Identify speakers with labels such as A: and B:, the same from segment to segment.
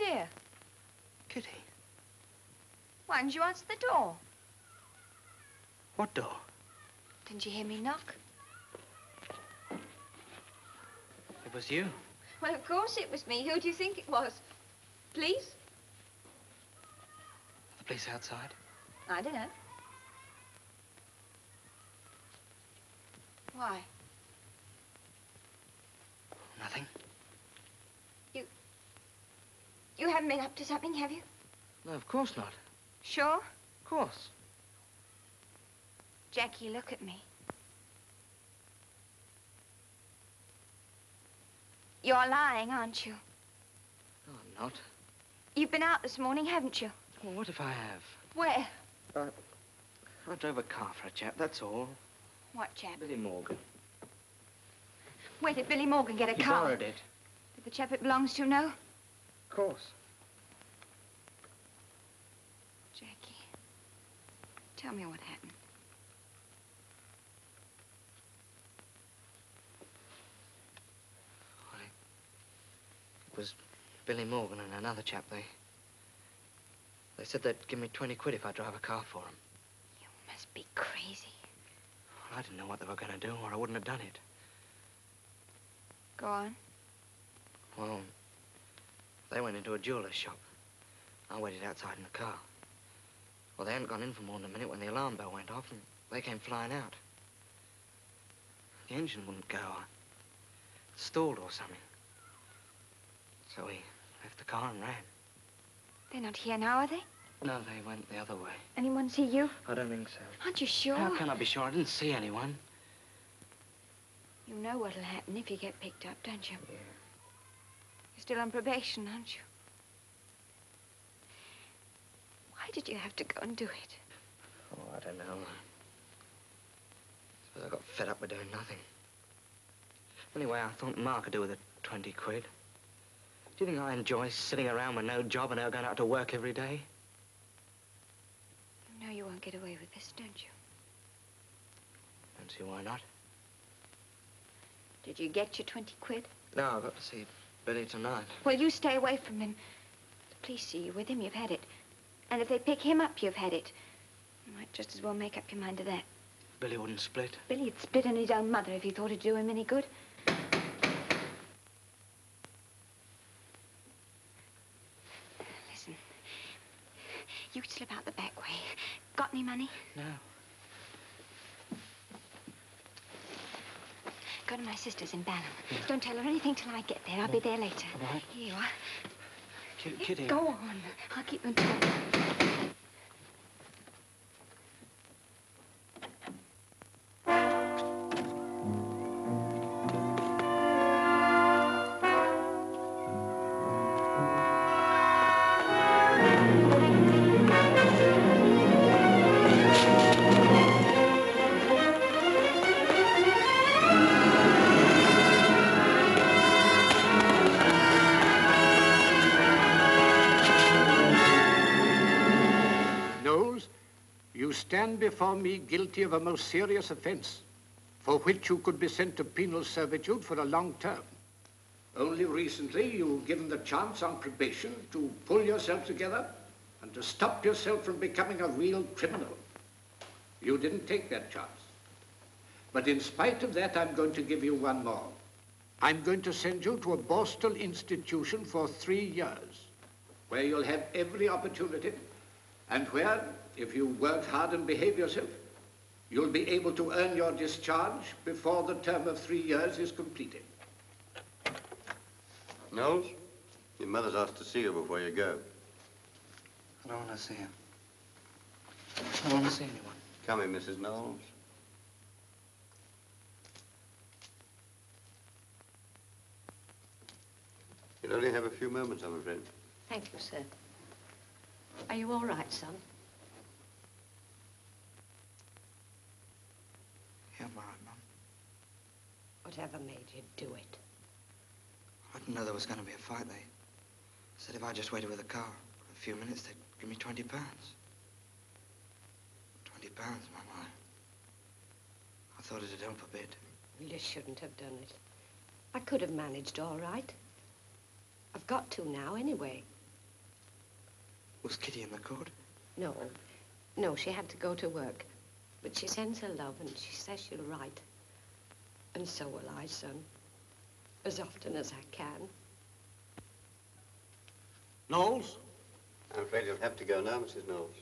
A: idea?
B: Kitty,
A: Why didn't you answer the door?
B: what door?
A: Didn't you hear me knock?
B: It was you.
A: Well, of course it was me. Who do you think it was? Police?
B: The police outside.
A: I don't know. Why?
B: Nothing.
A: You haven't been up to something, have you?
B: No, of course not.
A: Sure?
B: Of course.
A: Jackie, look at me. You're lying, aren't you?
B: No, I'm not.
A: You've been out this morning, haven't you?
B: Well, what if I have?
A: Where?
B: I drove a car for a chap, that's all.
A: What chap?
B: Billy Morgan.
A: Where did Billy Morgan get a
B: He
A: car?
B: borrowed it.
A: Did the chap it belongs to know?
B: Of course.
A: Jackie, tell me what happened.
B: It was Billy Morgan and another chap. They. They said they'd give me 20 quid if I drive a car for them.
A: You must be crazy.
B: Well, I didn't know what they were going to do, or I wouldn't have done it.
A: Go on.
B: Well, they went into a jeweler's shop. I waited outside in the car. Well, they hadn't gone in for more than a minute when the alarm bell went off, and they came flying out. The engine wouldn't go. I stalled or something. So we left the car and ran.
A: They're not here now, are they?
B: No, they went the other way.
A: Anyone see you?
B: I don't think so.
A: Aren't you sure?
B: How can I be sure? I didn't see anyone.
A: You know what'll happen if you get picked up, don't you?
B: Yeah.
A: You're still on probation, aren't you? Why did you have to go and do it?
B: Oh, I don't know. Suppose I got fed up with doing nothing. Anyway, I thought Mark could do with a 20 quid. Do you think I enjoy sitting around with no job and her going out to work every day?
A: You know you won't get away with this, don't you?
B: Don't see why not.
A: Did you get your 20 quid?
B: No, I've got to see Billy tonight.
A: Well, you stay away from him. The police see you with him, you've had it. And if they pick him up, you've had it. You might just as well make up your mind to that.
B: Billy wouldn't split.
A: Billy'd split on his own mother if he thought it'd do him any good. Listen, you could slip out the back way. Got any money?
B: No.
A: Go to my sister's in Banham. Don't tell her anything till I get there. I'll be there later.
B: All right.
A: Here you are.
B: Ki- Kitty.
A: Go on. I'll keep them together.
C: Before me guilty of a most serious offense, for which you could be sent to penal servitude for a long term. Only recently you were given the chance on probation to pull yourself together and to stop yourself from becoming a real criminal. You didn't take that chance. But in spite of that, I'm going to give you one more. I'm going to send you to a Borstal institution for three years, where you'll have every opportunity and where, if you work hard and behave yourself, you'll be able to earn your discharge before the term of three years is completed.
D: Knowles, your mother's asked to see you before you go.
B: I don't want to see him. I don't want to see anyone.
D: Come in, Mrs. Knowles. You'll only have a few moments, I'm afraid.
E: Thank you, sir. Are you all right, son?
B: Yeah, I'm all right, Mum.
E: Whatever made you do it?
B: I didn't know there was going to be a fight. They said if I just waited with the car for a few minutes, they'd give me 20 pounds. 20 pounds, Mum. I, I thought it'd help a bit.
E: You shouldn't have done it. I could have managed all right. I've got to now, anyway.
B: Was Kitty in the court?
E: No, no, she had to go to work. But she sends her love and she says she'll write. And so will I, son. As often as I can.
C: Knowles?
D: I'm afraid you'll have to go now, Mrs. Knowles.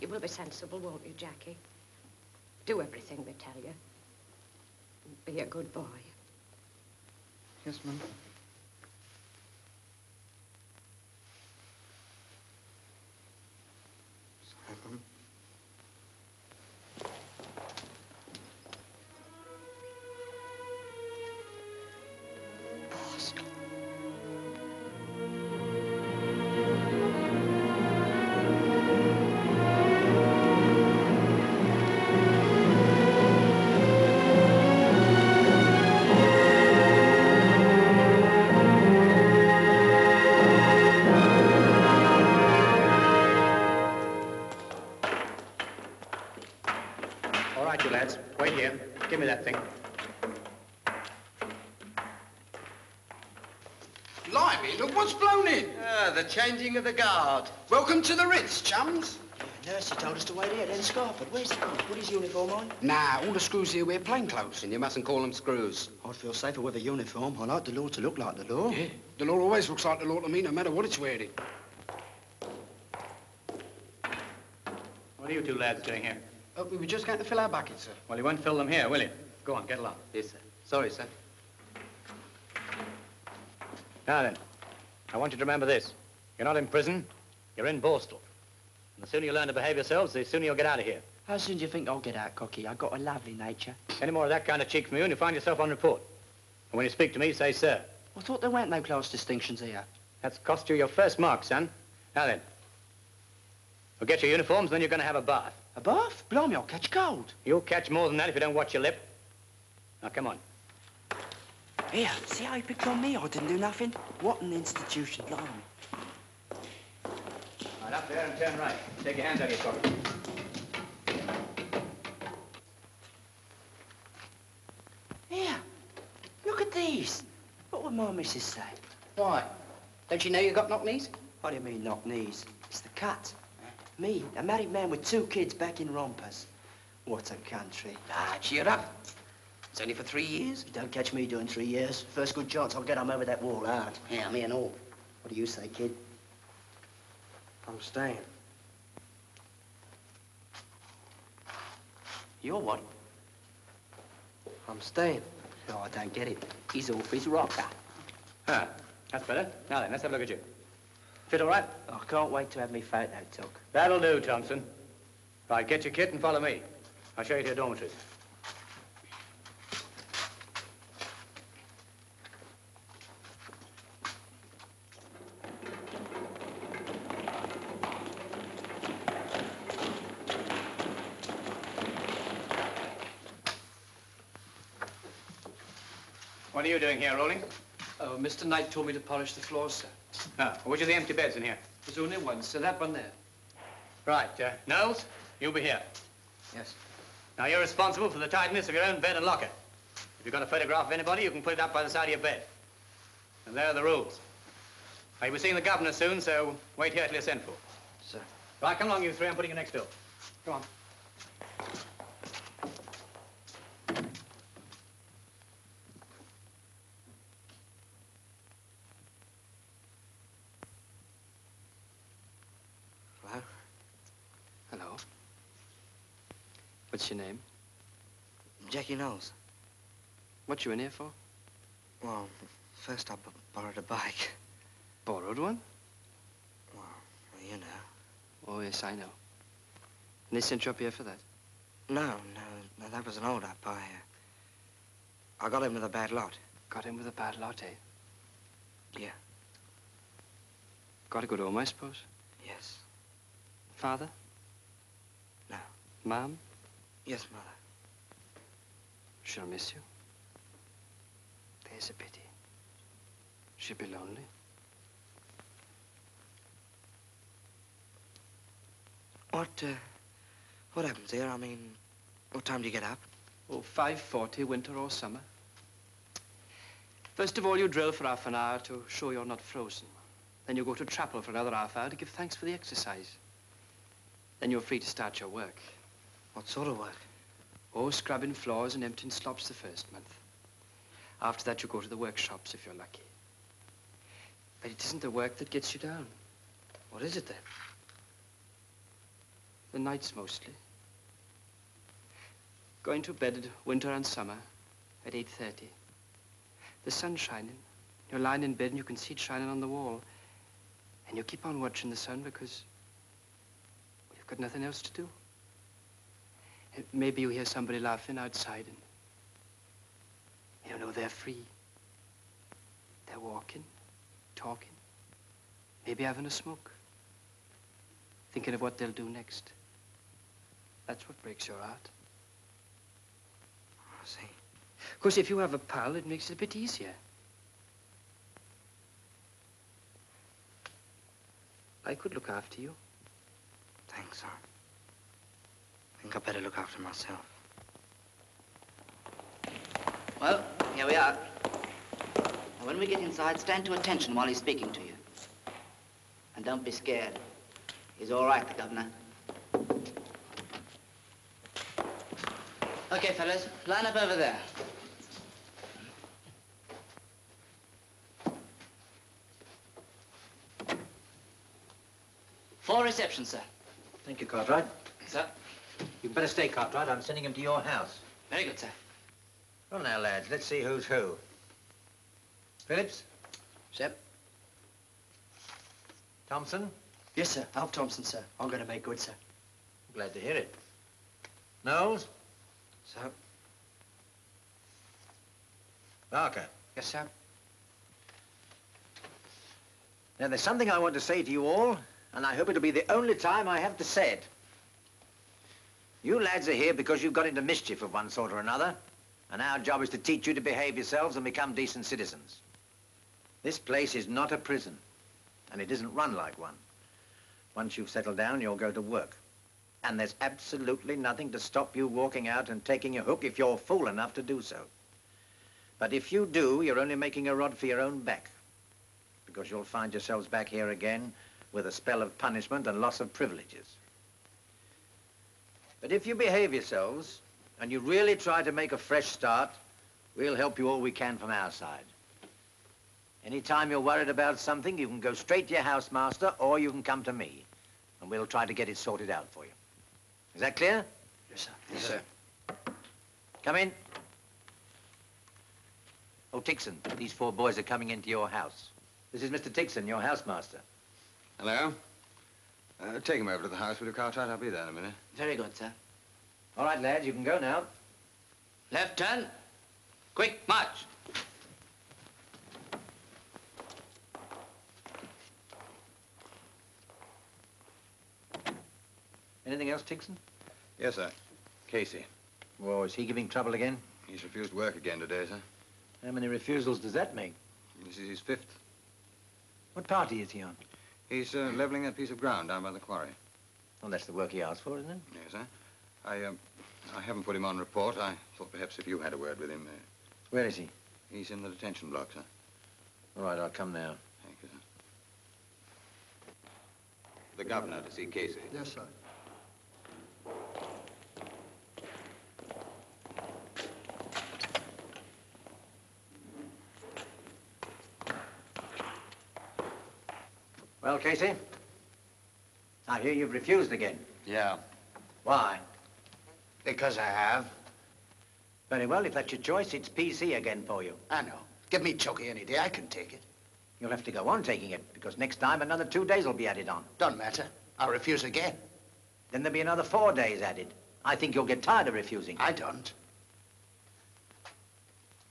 E: You will be sensible, won't you, Jackie? Do everything they tell you. Be a good boy.
B: Yes, Mum. Sorry,
F: you lads. Wait here. Give me that thing.
G: Blimey, look what's blown in.
H: Ah, the changing of the guard.
G: Welcome to the Ritz, chums.
H: Nurse, he told us to wait here, then Scarford. Where's he gone? Put his uniform on?
G: Nah, all the screws here wear plain clothes.
H: And you mustn't call them screws. I'd feel safer with a uniform. I like the law to look like the law.
G: Yeah, the law always looks like the law to me, no matter what it's wearing.
F: What are you two lads doing here?
G: Uh, we were just going to fill our buckets, sir.
F: Well, you won't fill them here, will you? Go on, get along.
H: Yes, sir. Sorry, sir.
F: Now then, I want you to remember this. You're not in prison. You're in Borstal. And the sooner you learn to behave yourselves, the sooner you'll get out of here.
H: How soon do you think I'll get out, Cocky? I've got a lovely nature.
F: Any more of that kind of cheek from you, and you'll find yourself on report. And when you speak to me, say sir.
H: I thought there weren't no class distinctions here.
F: That's cost you your first mark, son. Now then, we'll get your uniforms, then you're going to have a bath.
H: A bath? Blimey, I'll catch cold.
F: You'll catch more than that if you don't watch your lip. Now, come on.
H: Here, see how he picked on me? I didn't do nothing. What an institution, blimey.
F: Right up there and turn right. Take your hands out of your pockets.
H: Here, look at these. What would my missus say?
G: Why? Don't you know you've got knock knees?
H: What do you mean, knock knees? It's the cut. Me, a married man with two kids back in rompers. What a country.
G: Ah, cheer up. It's only for three years.
H: You don't catch me doing three years. First good chance, I'll get get 'em over that wall hard.
G: Yeah, me and all.
H: What do you say, kid?
B: I'm staying.
G: You're what?
B: I'm staying.
G: No, I don't get it. He's off his rocker.
F: Ah, that's better. Now then, let's have a look at you. Fit all right?
H: Oh, I can't wait to have me photo took.
F: That'll do, Thompson. Right, get your kit and follow me. I'll show you to your dormitories. What are you doing here, Rawlins?
G: Oh, uh, Mr. Knight told me to polish the floors, sir.
F: Ah, which are the empty beds in here?
G: There's only one, so That one there.
F: Right, uh, Knowles, you'll be here.
B: Yes.
F: Now, you're responsible for the tidiness of your own bed and locker. If you've got a photograph of anybody, you can put it up by the side of your bed. And there are the rules. You'll be seeing the governor soon, so wait here till you're sent for.
B: Sir.
F: Right, come along, you three. I'm putting you next door. Come on.
B: Hello?
G: Hello. What's your name?
B: Jackie Knowles.
G: What you in here for?
B: Well, first I borrowed a bike.
G: Borrowed one?
B: Well, you know.
G: Oh, yes, I know. And they sent you up here for that?
B: No, no, no, that was an old up. I, uh, I got in with a bad lot.
G: Got in with a bad lot, eh?
B: Yeah.
G: Got a good home, I suppose.
B: Yes.
G: Father?
B: No.
G: Mom?
B: Yes, Mother.
G: She'll miss you. There's a pity. She'll be lonely.
B: What, uh, what happens here? I mean, what time do you get up?
G: Oh, 5.40, winter or summer. First of all, you drill for half an hour to show you're not frozen. Then you go to chapel for another half hour to give thanks for the exercise. Then you're free to start your work.
B: What sort of work?
G: Oh, scrubbing floors and emptying slops the first month. After that, you go to the workshops if you're lucky. But it isn't the work that gets you down.
B: What is it then?
G: The nights mostly. Going to bed winter and summer at 8.30. The sun's shining. You're lying in bed and you can see it shining on the wall. And you keep on watching the sun because you've got nothing else to do. Maybe you hear somebody laughing outside and you know they're free. They're walking, talking, maybe having a smoke, thinking of what they'll do next. That's what breaks your heart.
B: I see.
G: Of course, if you have a pal, it makes it a bit easier. I could look after you.
B: Thanks, sir. I think I'd better look after myself.
I: Well, here we are. Now, when we get inside, stand to attention while he's speaking to you. And don't be scared. He's all right, the governor. Okay, fellas, line up over there. For reception, sir.
J: Thank you, Cartwright.
I: Sir.
J: You'd better stay, Cartwright. I'm sending him to your house.
I: Very good, sir.
J: Well, now, lads, let's see who's who. Phillips?
G: Sir?
J: Thompson?
H: Yes, sir. Alf Thompson, sir. I'm going to make good, sir.
J: Glad to hear it. Knowles?
B: So,
J: Barker?
G: Yes, sir.
J: Now, there's something I want to say to you all, and I hope it'll be the only time I have to say it. You lads are here because you've got into mischief of one sort or another, and our job is to teach you to behave yourselves and become decent citizens. This place is not a prison, and it isn't run like one. Once you've settled down, you'll go to work. And there's absolutely nothing to stop you walking out and taking a hook if you're fool enough to do so. But if you do, you're only making a rod for your own back. Because you'll find yourselves back here again with a spell of punishment and loss of privileges. But if you behave yourselves, and you really try to make a fresh start, we'll help you all we can from our side. Anytime you're worried about something, you can go straight to your housemaster, or you can come to me, and we'll try to get it sorted out for you. Is that clear?
H: Yes, sir.
J: Yes, sir. Come in. Oh, Tixon, these four boys are coming into your house. This is Mr. Tixon, your housemaster.
K: Hello? Uh, take him over to the house, will you, Cartwright? I'll be there in a minute.
I: Very good, sir.
J: All right, lads, you can go now.
I: Left turn. Quick, march.
J: Anything else, Tixon?
K: Yes, sir. Casey.
J: Whoa, is he giving trouble again?
K: He's refused work again today, sir.
J: How many refusals does that make?
K: This is his fifth.
J: What party is he on?
K: He's uh, leveling that piece of ground down by the quarry.
J: Well, that's the work he asked for, isn't it?
K: Yes, sir. I, um, I haven't put him on report. I thought perhaps if you had a word with him. Uh,
J: Where is he?
K: he's in the detention block, sir.
J: All right, I'll come now.
K: Thank you, sir. The governor to see Casey.
C: Yes, sir.
J: Well, Casey? I hear you've refused again.
L: Yeah,
J: Why?
L: because I have.
J: Very well, if that's your choice, it's PC again for you.
L: I know. Give me chokey any day, I can take it.
J: You'll have to go on taking it, because next time another two days will be added on.
L: Don't matter. I'll refuse again.
J: Then there'll be another four days added. I think you'll get tired of refusing.
L: I don't.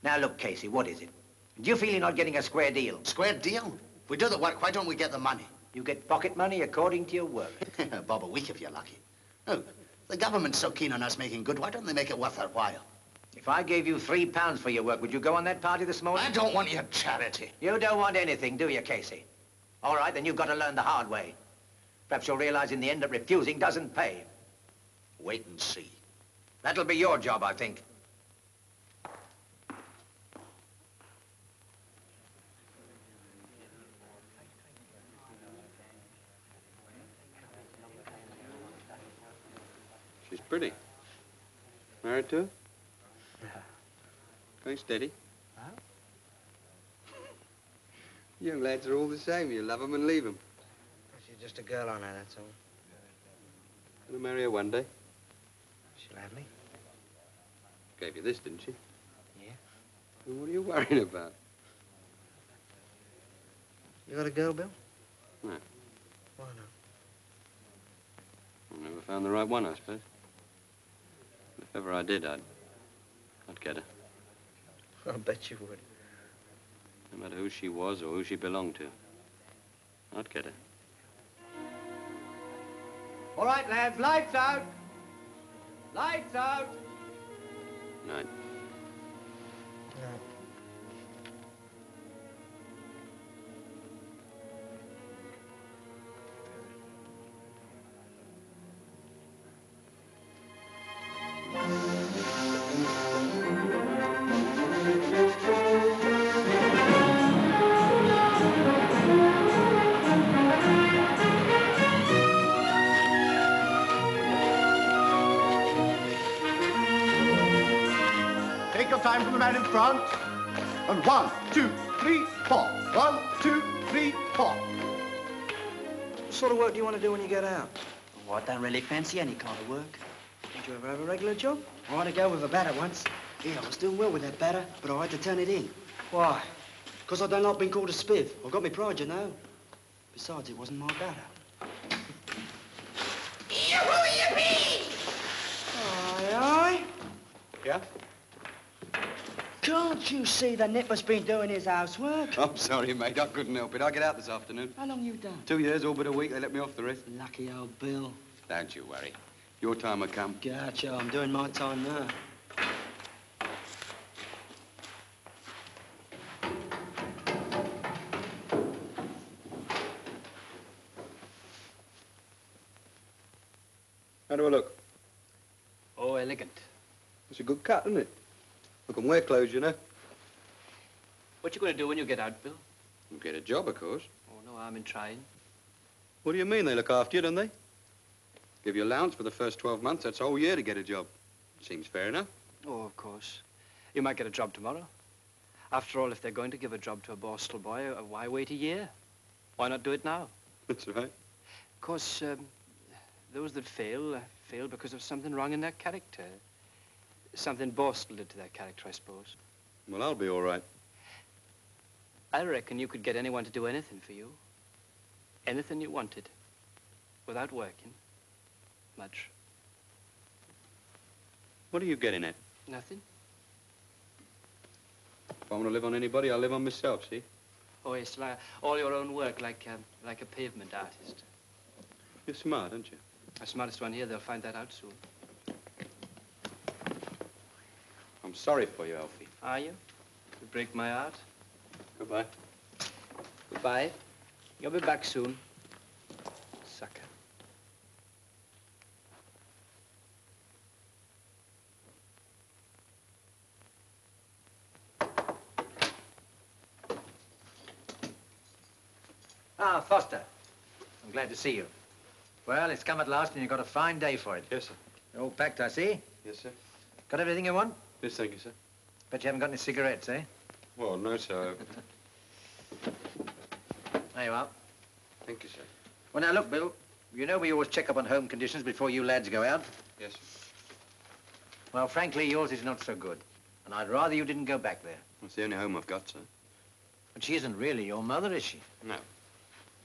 J: Now, look, Casey, what is it? Do you feel you're not getting a square deal?
L: Square deal? If we do the work, why don't we get the money?
J: You get pocket money according to your work.
L: Bob a week if you're lucky. Look, the government's so keen on us making good, why don't they make it worth their while?
J: If I gave you three pounds for your work, would you go on that party this morning?
L: I don't want your charity.
J: You don't want anything, do you, Casey? All right, then you've got to learn the hard way. Perhaps you'll realize in the end that refusing doesn't pay.
L: Wait and see.
J: That'll be your job, I think.
D: She's pretty. Married to her? Very steady. Young lads are all the same. You love 'em and leave 'em.
B: She's just a girl on her, that's all.
D: Gonna marry her one day.
B: She'll have me.
D: Gave you this, didn't she?
B: Yeah.
D: Well, what are you worrying about?
B: You got a girl, Bill?
D: No.
B: Why not?
D: I never found the right one, I suppose. If ever I did, I'd, I'd get her.
B: I'll bet you would.
D: No matter who she was or who she belonged to. I'd get her.
F: All right, lads, lights out. Lights out.
D: Night.
C: Take front. And one, two, three, four. One, two, three, four.
H: What sort of work do you want to do when you get out?
I: Oh, I don't really fancy any kind of work.
H: Did you ever have a regular job?
I: I had to go with a batter once.
H: Yeah, I was doing well with that batter, but I had to turn it in.
I: Why?
H: Because I don't like being called a spiv. I've got me pride, you know. Besides, it wasn't my batter. Aye, aye.
K: Yeah?
H: Can't you see the nipper's been doing his housework?
K: I'm sorry, mate. I couldn't help it. I get out this afternoon.
H: How long you done?
K: Two years, all but a week. They let me off the rest.
H: Lucky old Bill.
K: Don't you worry. Your time will come.
H: Gotcha, I'm doing my time now.
D: How do I look?
G: Oh, elegant.
D: It's a good cut, isn't it? I can wear clothes, you know.
G: What you going to do when you get out, Bill?
D: You get a job, of course.
G: Oh, no I'm in trying.
D: What do you mean they look after you, don't they? Give you allowance for the first 12 months. That's a whole year to get a job. Seems fair enough.
G: Oh, of course. You might get a job tomorrow. After all, if they're going to give a job to a Borstal boy, uh, why wait a year? Why not do it now?
D: That's right.
G: Of course, um, those that fail, uh, fail because of something wrong in their character. Something Borstal did to their character, I suppose.
D: Well, I'll be all right.
G: I reckon you could get anyone to do anything for you. Anything you wanted. Without working. Much.
D: What are you getting at?
G: Nothing?
D: If I want to live on anybody, I'll live on myself, see?
G: Oh, yes, like all your own work, like, um, like a pavement artist.
D: You're smart, aren't you?
G: The smartest one here, they'll find that out soon.
D: I'm sorry for you, Alfie.
G: Are you? You break my heart.
D: Goodbye.
G: Goodbye. You'll be back soon. Sucker.
J: Ah, Foster. I'm glad to see you. Well, it's come at last, and you've got a fine day for it.
D: Yes, sir.
J: All packed, I see.
D: Yes, sir.
J: Got everything you want?
D: Yes, thank you, sir.
J: Bet you haven't got any cigarettes, eh?
D: Well, no, sir.
J: There you are.
D: Thank you, sir.
J: Well, now, look, Bill. You know we always check up on home conditions before you lads go out.
D: Yes, sir.
J: Well, frankly, yours is not so good. And I'd rather you didn't go back there.
D: It's the only home I've got, sir.
J: But she isn't really your mother, is she?
D: No.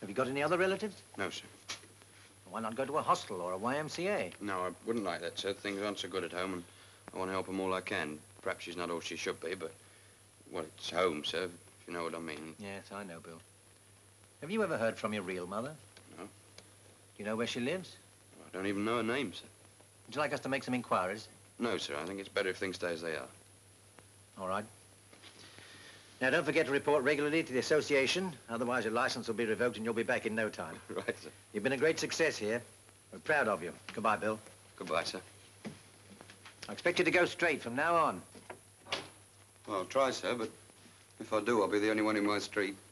J: Have you got any other relatives?
D: No, sir.
J: Why not go to a hostel or a YMCA?
D: No, I wouldn't like that, sir. Things aren't so good at home, and I want to help them all I can. Perhaps she's not all she should be, but, well, it's home, sir, if you know what I mean.
J: Yes, I know, Bill. Have you ever heard from your real mother?
D: No.
J: Do you know where she lives?
D: I don't even know her name, sir.
J: Would you like us to make some inquiries?
D: No, sir. I think it's better if things stay as they are.
J: All right. Now, don't forget to report regularly to the association. Otherwise, your license will be revoked and you'll be back in no time.
D: right, sir.
J: You've been a great success here. We're proud of you. Goodbye, Bill.
D: Goodbye, sir.
J: I expect you to go straight from now on.
D: Well, I'll try, sir, but if I do, I'll be the only one in my street.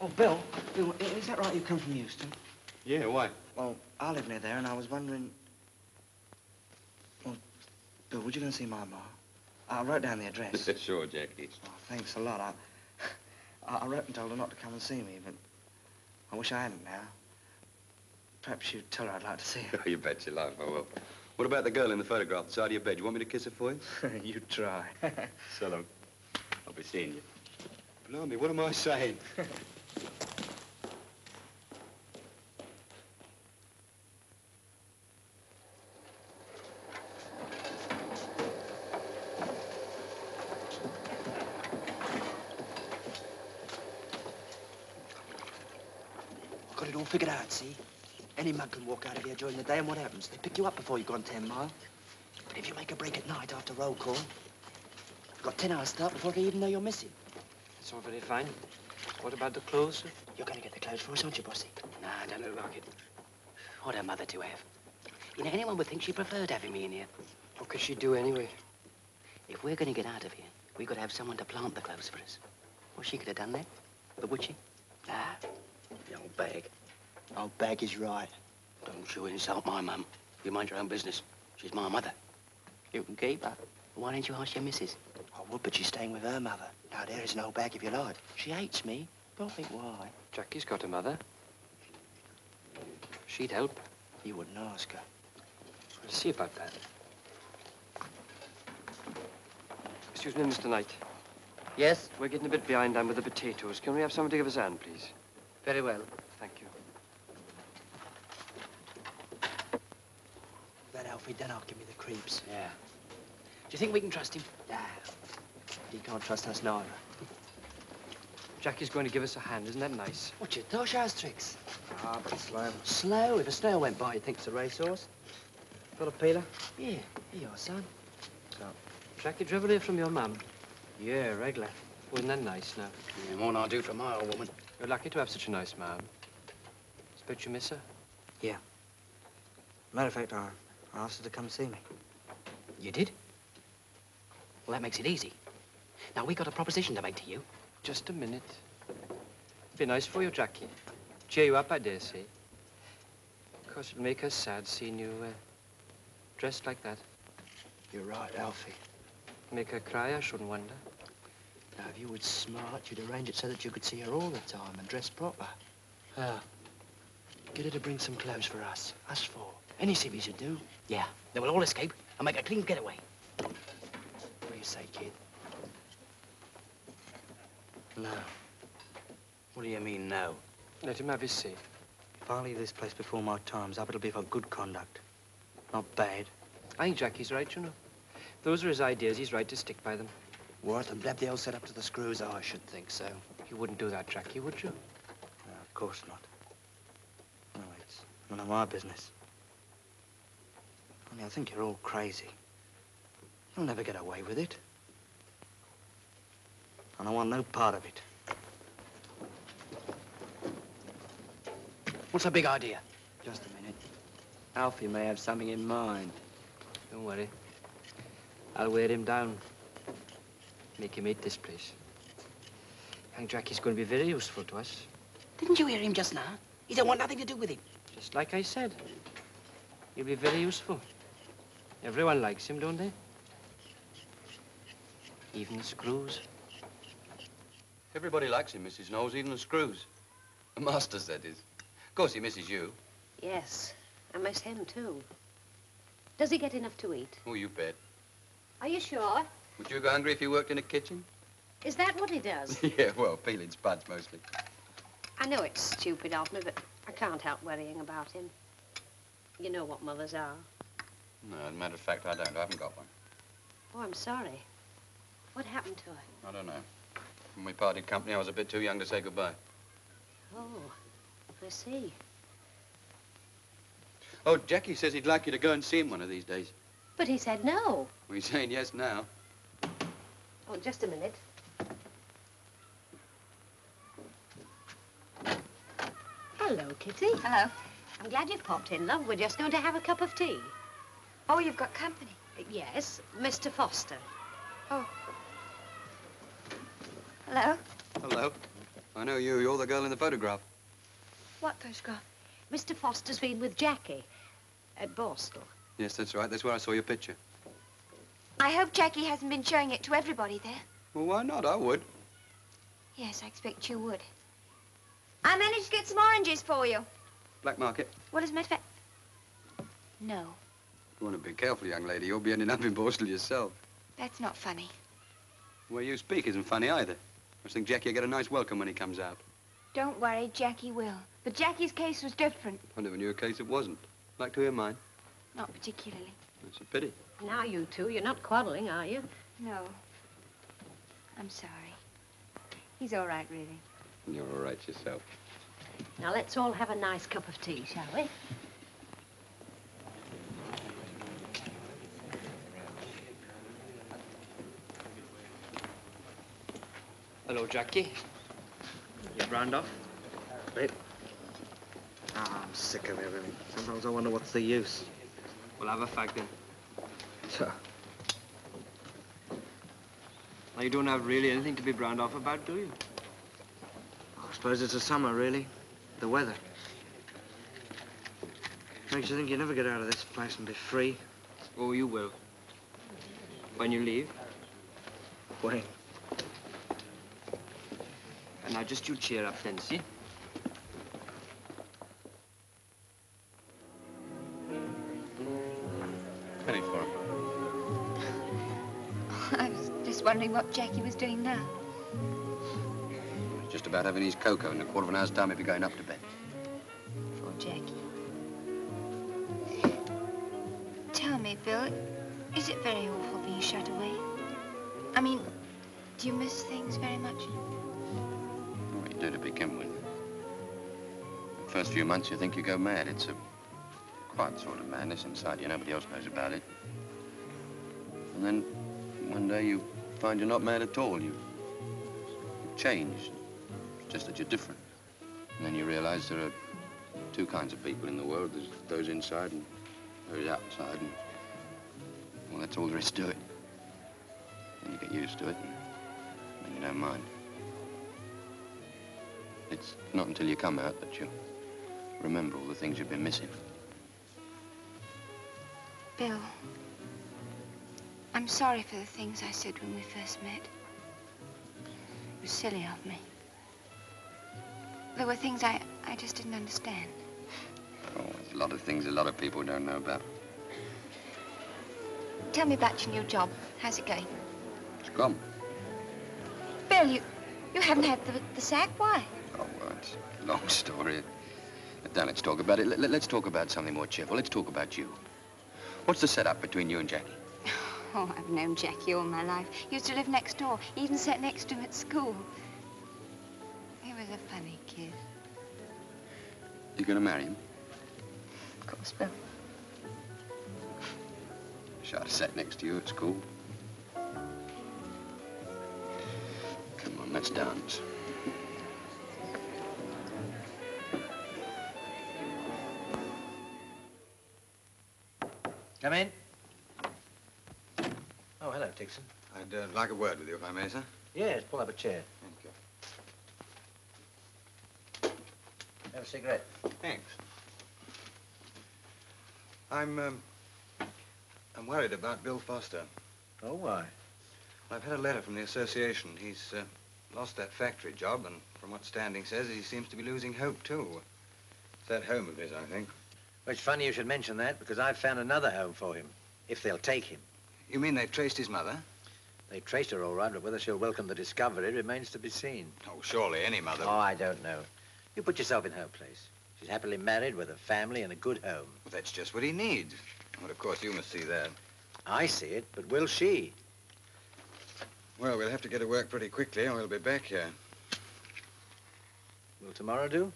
B: Oh, Bill, Bill, is that right you come from Euston?
D: Yeah, why?
B: Well, I live near there, and I was wondering... Well, Bill, would you go and see my ma? I wrote down the address.
D: sure, Jackie.
B: Oh, thanks a lot. I, I, I wrote and told her not to come and see me, but I wish I hadn't now. Perhaps you'd tell her I'd like to see her.
D: you bet your life I will. What about the girl in the photograph, the side of your bed? You want me to kiss her for you?
B: you try.
D: so long. I'll be seeing you. Blimey, what am I saying?
H: figured out, see? Any mug can walk out of here during the day, and what happens? They pick you up before you've gone 10 mile. But if you make a break at night after roll call, you've got 10 hours start before they even know you're missing.
G: That's all very fine. What about the clothes, sir?
H: You're going to get the clothes for us, aren't you, Bossy?
I: Nah, don't look like it. What a mother to have. You know, anyone would think she preferred having me in here.
G: What could she do anyway?
I: If we're going to get out of here, we've got to have someone to plant the clothes for us. Well, she could have done that. But would she? Nah. The old bag.
H: Old bag is right.
I: Don't you insult my mum. You mind your own business. She's my mother. You can keep her. Why don't you ask your missus?
H: I would, but she's staying with her mother. Now, there is an old bag if you like. She hates me. Don't think why.
G: Jackie's got a mother. She'd help.
H: You wouldn't ask her.
G: We'll see about that. Excuse me, Mr. Knight.
I: Yes?
G: We're getting a bit behind on with the potatoes. Can we have someone to give us a hand, please?
I: Very well.
G: Thank you.
H: That Alfie Dennock give me the creeps.
I: Yeah. Do you think we can trust him?
H: Nah. He can't trust us neither.
G: Jackie's going to give us a hand. Isn't that nice?
H: What, you thought she has tricks?
B: Ah, but slow.
H: Slow? If a snail went by, you'd think it's a racehorse.
B: Got a peeler?
H: Yeah, here you are, son.
G: Jackie, did you ever from your mum? Yeah, regular. Wasn't that nice now?
I: Yeah, more than I do for my old woman.
G: You're lucky to have such a nice mum. Suppose you miss her? Yeah.
B: Matter of fact, I, I asked her to come see me.
I: You did? Well, that makes it easy. Now, we've got a proposition to make to you.
G: Just a minute. It'd Be nice for you, Jackie. Cheer you up, I dare say. Of course, it'll make her sad seeing you uh, dressed like that.
H: You're right, Alfie.
G: Make her cry, I shouldn't wonder.
H: Now, if you was smart, you'd arrange it so that you could see her all the time and dress proper. Ah. Get her to bring some clothes for us. Us four. Any civvies would do.
L: Yeah, they will all escape and make a clean getaway.
H: What do you say, kid?
B: No.
L: What do you mean, no?
G: Let him have his seat.
B: If I leave this place before my time's up, it'll be for good conduct. Not bad.
G: I think Jackie's right, you know. Those are his ideas. He's right to stick by them.
H: Worth and blab the old set up to the screws? I should think so.
G: You wouldn't do that, Jackie, would you?
B: No, of course not. No, it's none of my business. Only I think you're all crazy. You'll never get away with it. And I want no part of it.
L: What's the big idea?
G: Just a minute. Alfie may have something in mind. Don't worry. I'll wear him down. Make him hate this place. Young Jackie's going to be very useful to us.
L: Didn't you hear him just now? He don't want nothing to do with it.
G: Just like I said. He'll be very useful. Everyone likes him, don't they? Even the screws.
D: Everybody likes him, Mrs. Knowles, even the screws. The master, that is. Of course, he misses you.
E: Yes, I miss him, too. Does he get enough to eat?
D: Oh, you bet.
E: Are you sure?
D: Would you go hungry if you worked in a kitchen?
E: Is that what he does?
D: yeah, well, peeling spuds mostly.
E: I know it's stupid of me, but I can't help worrying about him. You know what mothers are.
D: No, as a matter of fact, I don't. I haven't got one.
E: Oh, I'm sorry. What happened to her?
D: I don't know. When we parted company, I was a bit too young to say goodbye.
E: Oh, I see.
D: Oh, Jackie says he'd like you to go and see him one of these days.
E: But he said no.
D: Well, he's saying yes now.
E: Oh, just a minute. Hello, Kitty.
A: Hello.
E: I'm glad you've popped in, love. We're just going to have a cup of tea.
A: Oh, you've got company.
E: Yes, Mr. Foster.
A: Oh. Hello?
D: Hello. I know you. You're the girl in the photograph.
A: What photograph?
E: Mr. Foster's been with Jackie at Borstal.
D: Yes, that's right. That's where I saw your picture.
A: I hope Jackie hasn't been showing it to everybody there.
D: Well, why not? I would.
A: Yes, I expect you would. I managed to get some oranges for you.
D: Black market.
A: What is matter fact? No,
D: You want to be careful, young lady. You'll be ending up in Borstal yourself.
A: that's not funny.
D: The way you speak isn't funny either. I just think Jackie will get a nice welcome when he comes out.
A: Don't worry, Jackie will. But Jackie's case was different.
D: I never knew a case it wasn't. Like to hear mine.
A: Not particularly.
D: That's a pity.
E: Now you two, you're not quarreling, are you?
A: No. I'm sorry. He's all right, really.
D: And you're all right yourself.
E: Now let's all have a nice cup of tea, shall we?
G: Hello, Jackie. You brand off?
B: Bit. Ah, I'm sick of everything. Sometimes I wonder what's the use.
G: We'll have a fag then.
B: So,
G: Now, you don't have really anything to be brand off about, do you?
B: I suppose it's the summer, really. The weather. Makes you think you'll never get out of this place and be free.
G: Oh, you will. When you leave.
B: When?
G: And now just you cheer up then, see?
D: Penny for him.
A: I was just wondering what Jackie was doing now.
D: He's just about having his cocoa. In a quarter of an hour's time, he'll be going up to bed.
A: Poor Jackie. Tell me, Bill, is it very awful being shut away? I mean, do you miss things very much?
D: To begin with. The first few months, you think you go mad. It's a quiet sort of madness inside you. Nobody else knows about it. And then one day you find you're not mad at all. You, you've changed. It's just that you're different. And then you realize there are two kinds of people in the world. There's those inside and those outside. And, well, that's all there is to it. And you get used to it, and then you don't mind.
M: It's not until you come out that you remember all the things you've been missing.
A: Bill, I'm sorry for the things I said when we first met. It was silly of me. There were things I, I just didn't understand.
M: Oh, there's a lot of things a lot of people don't know about.
A: Tell me about your new job. How's it going?
M: It's gone.
A: Bill, you, you haven't had the, the sack? Why?
M: It's a long story. Now, let's talk about it. Let, let's talk about something more cheerful. Let's talk about you. What's the setup between you and Jackie?
A: Oh, I've known Jackie all my life. Used to live next door. Even sat next to him at school. He was a funny kid.
M: You gonna marry him?
A: Of course, Bill.
M: Should have sat next to you at school. Come on, let's dance.
J: Come in. Oh, hello, Dixon.
D: I'd uh, like a word with you, if I may, sir.
J: Yes, pull up a chair.
D: Thank you.
J: Have a cigarette.
D: Thanks. I'm, um, I'm worried about Bill Foster.
J: Oh, why?
D: I've had a letter from the association. He's uh, lost that factory job, and from what Standing says, he seems to be losing hope, too. It's that home of his, I think.
J: Well, it's funny you should mention that, because I've found another home for him, if they'll take him.
D: You mean they've traced his mother?
J: They've traced her all right, but whether she'll welcome the discovery remains to be seen.
D: Oh, surely any mother...
J: Oh, I don't know. You put yourself in her place. She's happily married with a family and a good home.
D: Well, that's just what he needs. But of course, you must see that.
J: I see it, but will she?
D: Well, we'll have to get to work pretty quickly, or we'll be back here.
J: Will tomorrow do?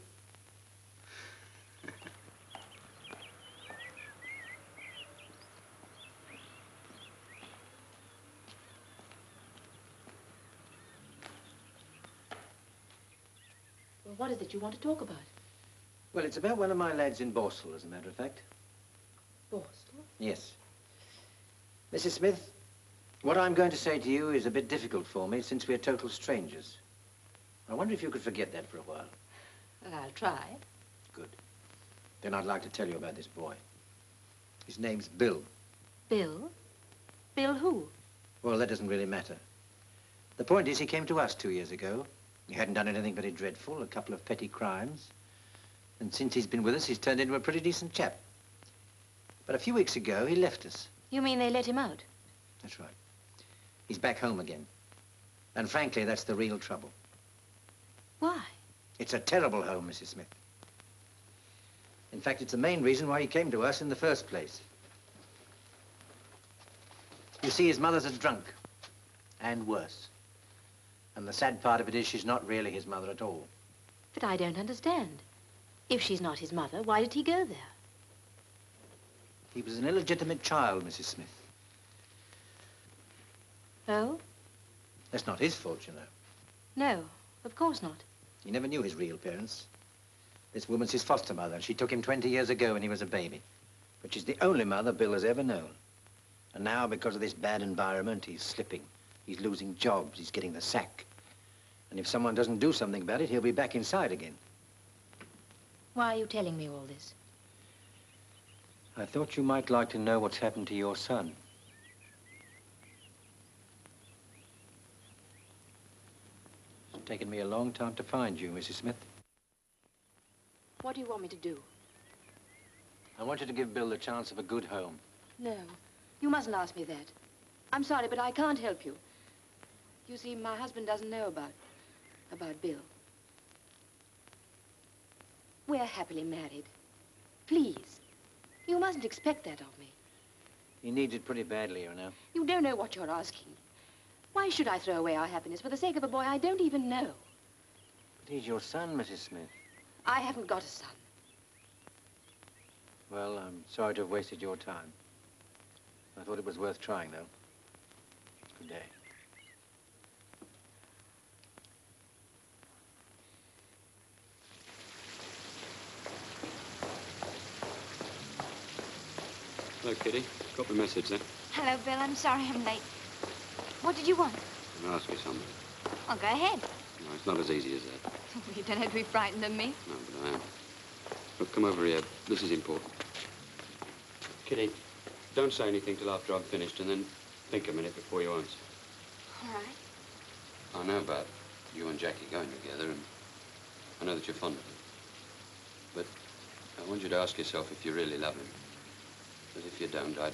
E: What is it you want to talk about?
J: Well, it's about one of my lads in Borstal, as a matter of fact.
E: Borstal?
J: Yes. Mrs. Smith, what I'm going to say to you is a bit difficult for me since we're total strangers. I wonder if you could forget that for a while.
E: Well, I'll try.
J: Good. Then I'd like to tell you about this boy. His name's Bill.
E: Bill? Bill who?
J: Well, that doesn't really matter. The point is, he came to us two years ago. He hadn't done anything very dreadful, a couple of petty crimes. And since he's been with us, he's turned into a pretty decent chap. But a few weeks ago, he left us.
E: You mean they let him out?
J: That's right. He's back home again. And frankly, that's the real trouble.
E: Why?
J: It's a terrible home, Mrs. Smith. In fact, it's the main reason why he came to us in the first place. You see, his mother's a drunk. And worse. And the sad part of it is she's not really his mother at all.
E: But I don't understand. If she's not his mother, why did he go there?
J: He was an illegitimate child, Mrs. Smith.
E: Oh?
J: That's not his fault, you know.
E: No, of course not.
J: He never knew his real parents. This woman's his foster mother, and she took him 20 years ago when he was a baby. But she's the only mother Bill has ever known. And now, because of this bad environment, he's slipping. He's losing jobs. He's getting the sack. And if someone doesn't do something about it, he'll be back inside again.
E: Why are you telling me all this?
J: I thought you might like to know what's happened to your son. It's taken me a long time to find you, Mrs. Smith.
E: What do you want me to do?
J: I want you to give Bill the chance of a good home.
E: No, you mustn't ask me that. I'm sorry, but I can't help you. You see, my husband doesn't know about, about Bill. We're happily married. Please, you mustn't expect that of me.
J: He needs it pretty badly, you know.
E: You don't know what you're asking. Why should I throw away our happiness for the sake of a boy I don't even know?
J: But he's your son, Mrs. Smith.
E: I haven't got a son.
J: Well, I'm sorry to have wasted your time. I thought it was worth trying, though. Good day.
M: Hello, Kitty. Got the message there.
A: Hello, Bill. I'm sorry I'm late. What did you want?
M: I'll ask you something.
A: Oh, go ahead.
M: No, it's not as easy as that.
A: you don't have to be frightened of me.
N: No, but I am. Look, come over here. This is important. Kitty, don't say anything till after I've finished, and then think a minute before you answer.
A: All right.
N: I know about you and Jackie going together, and I know that you're fond of him. But I want you to ask yourself if you really love him. Because if you don't, I'd,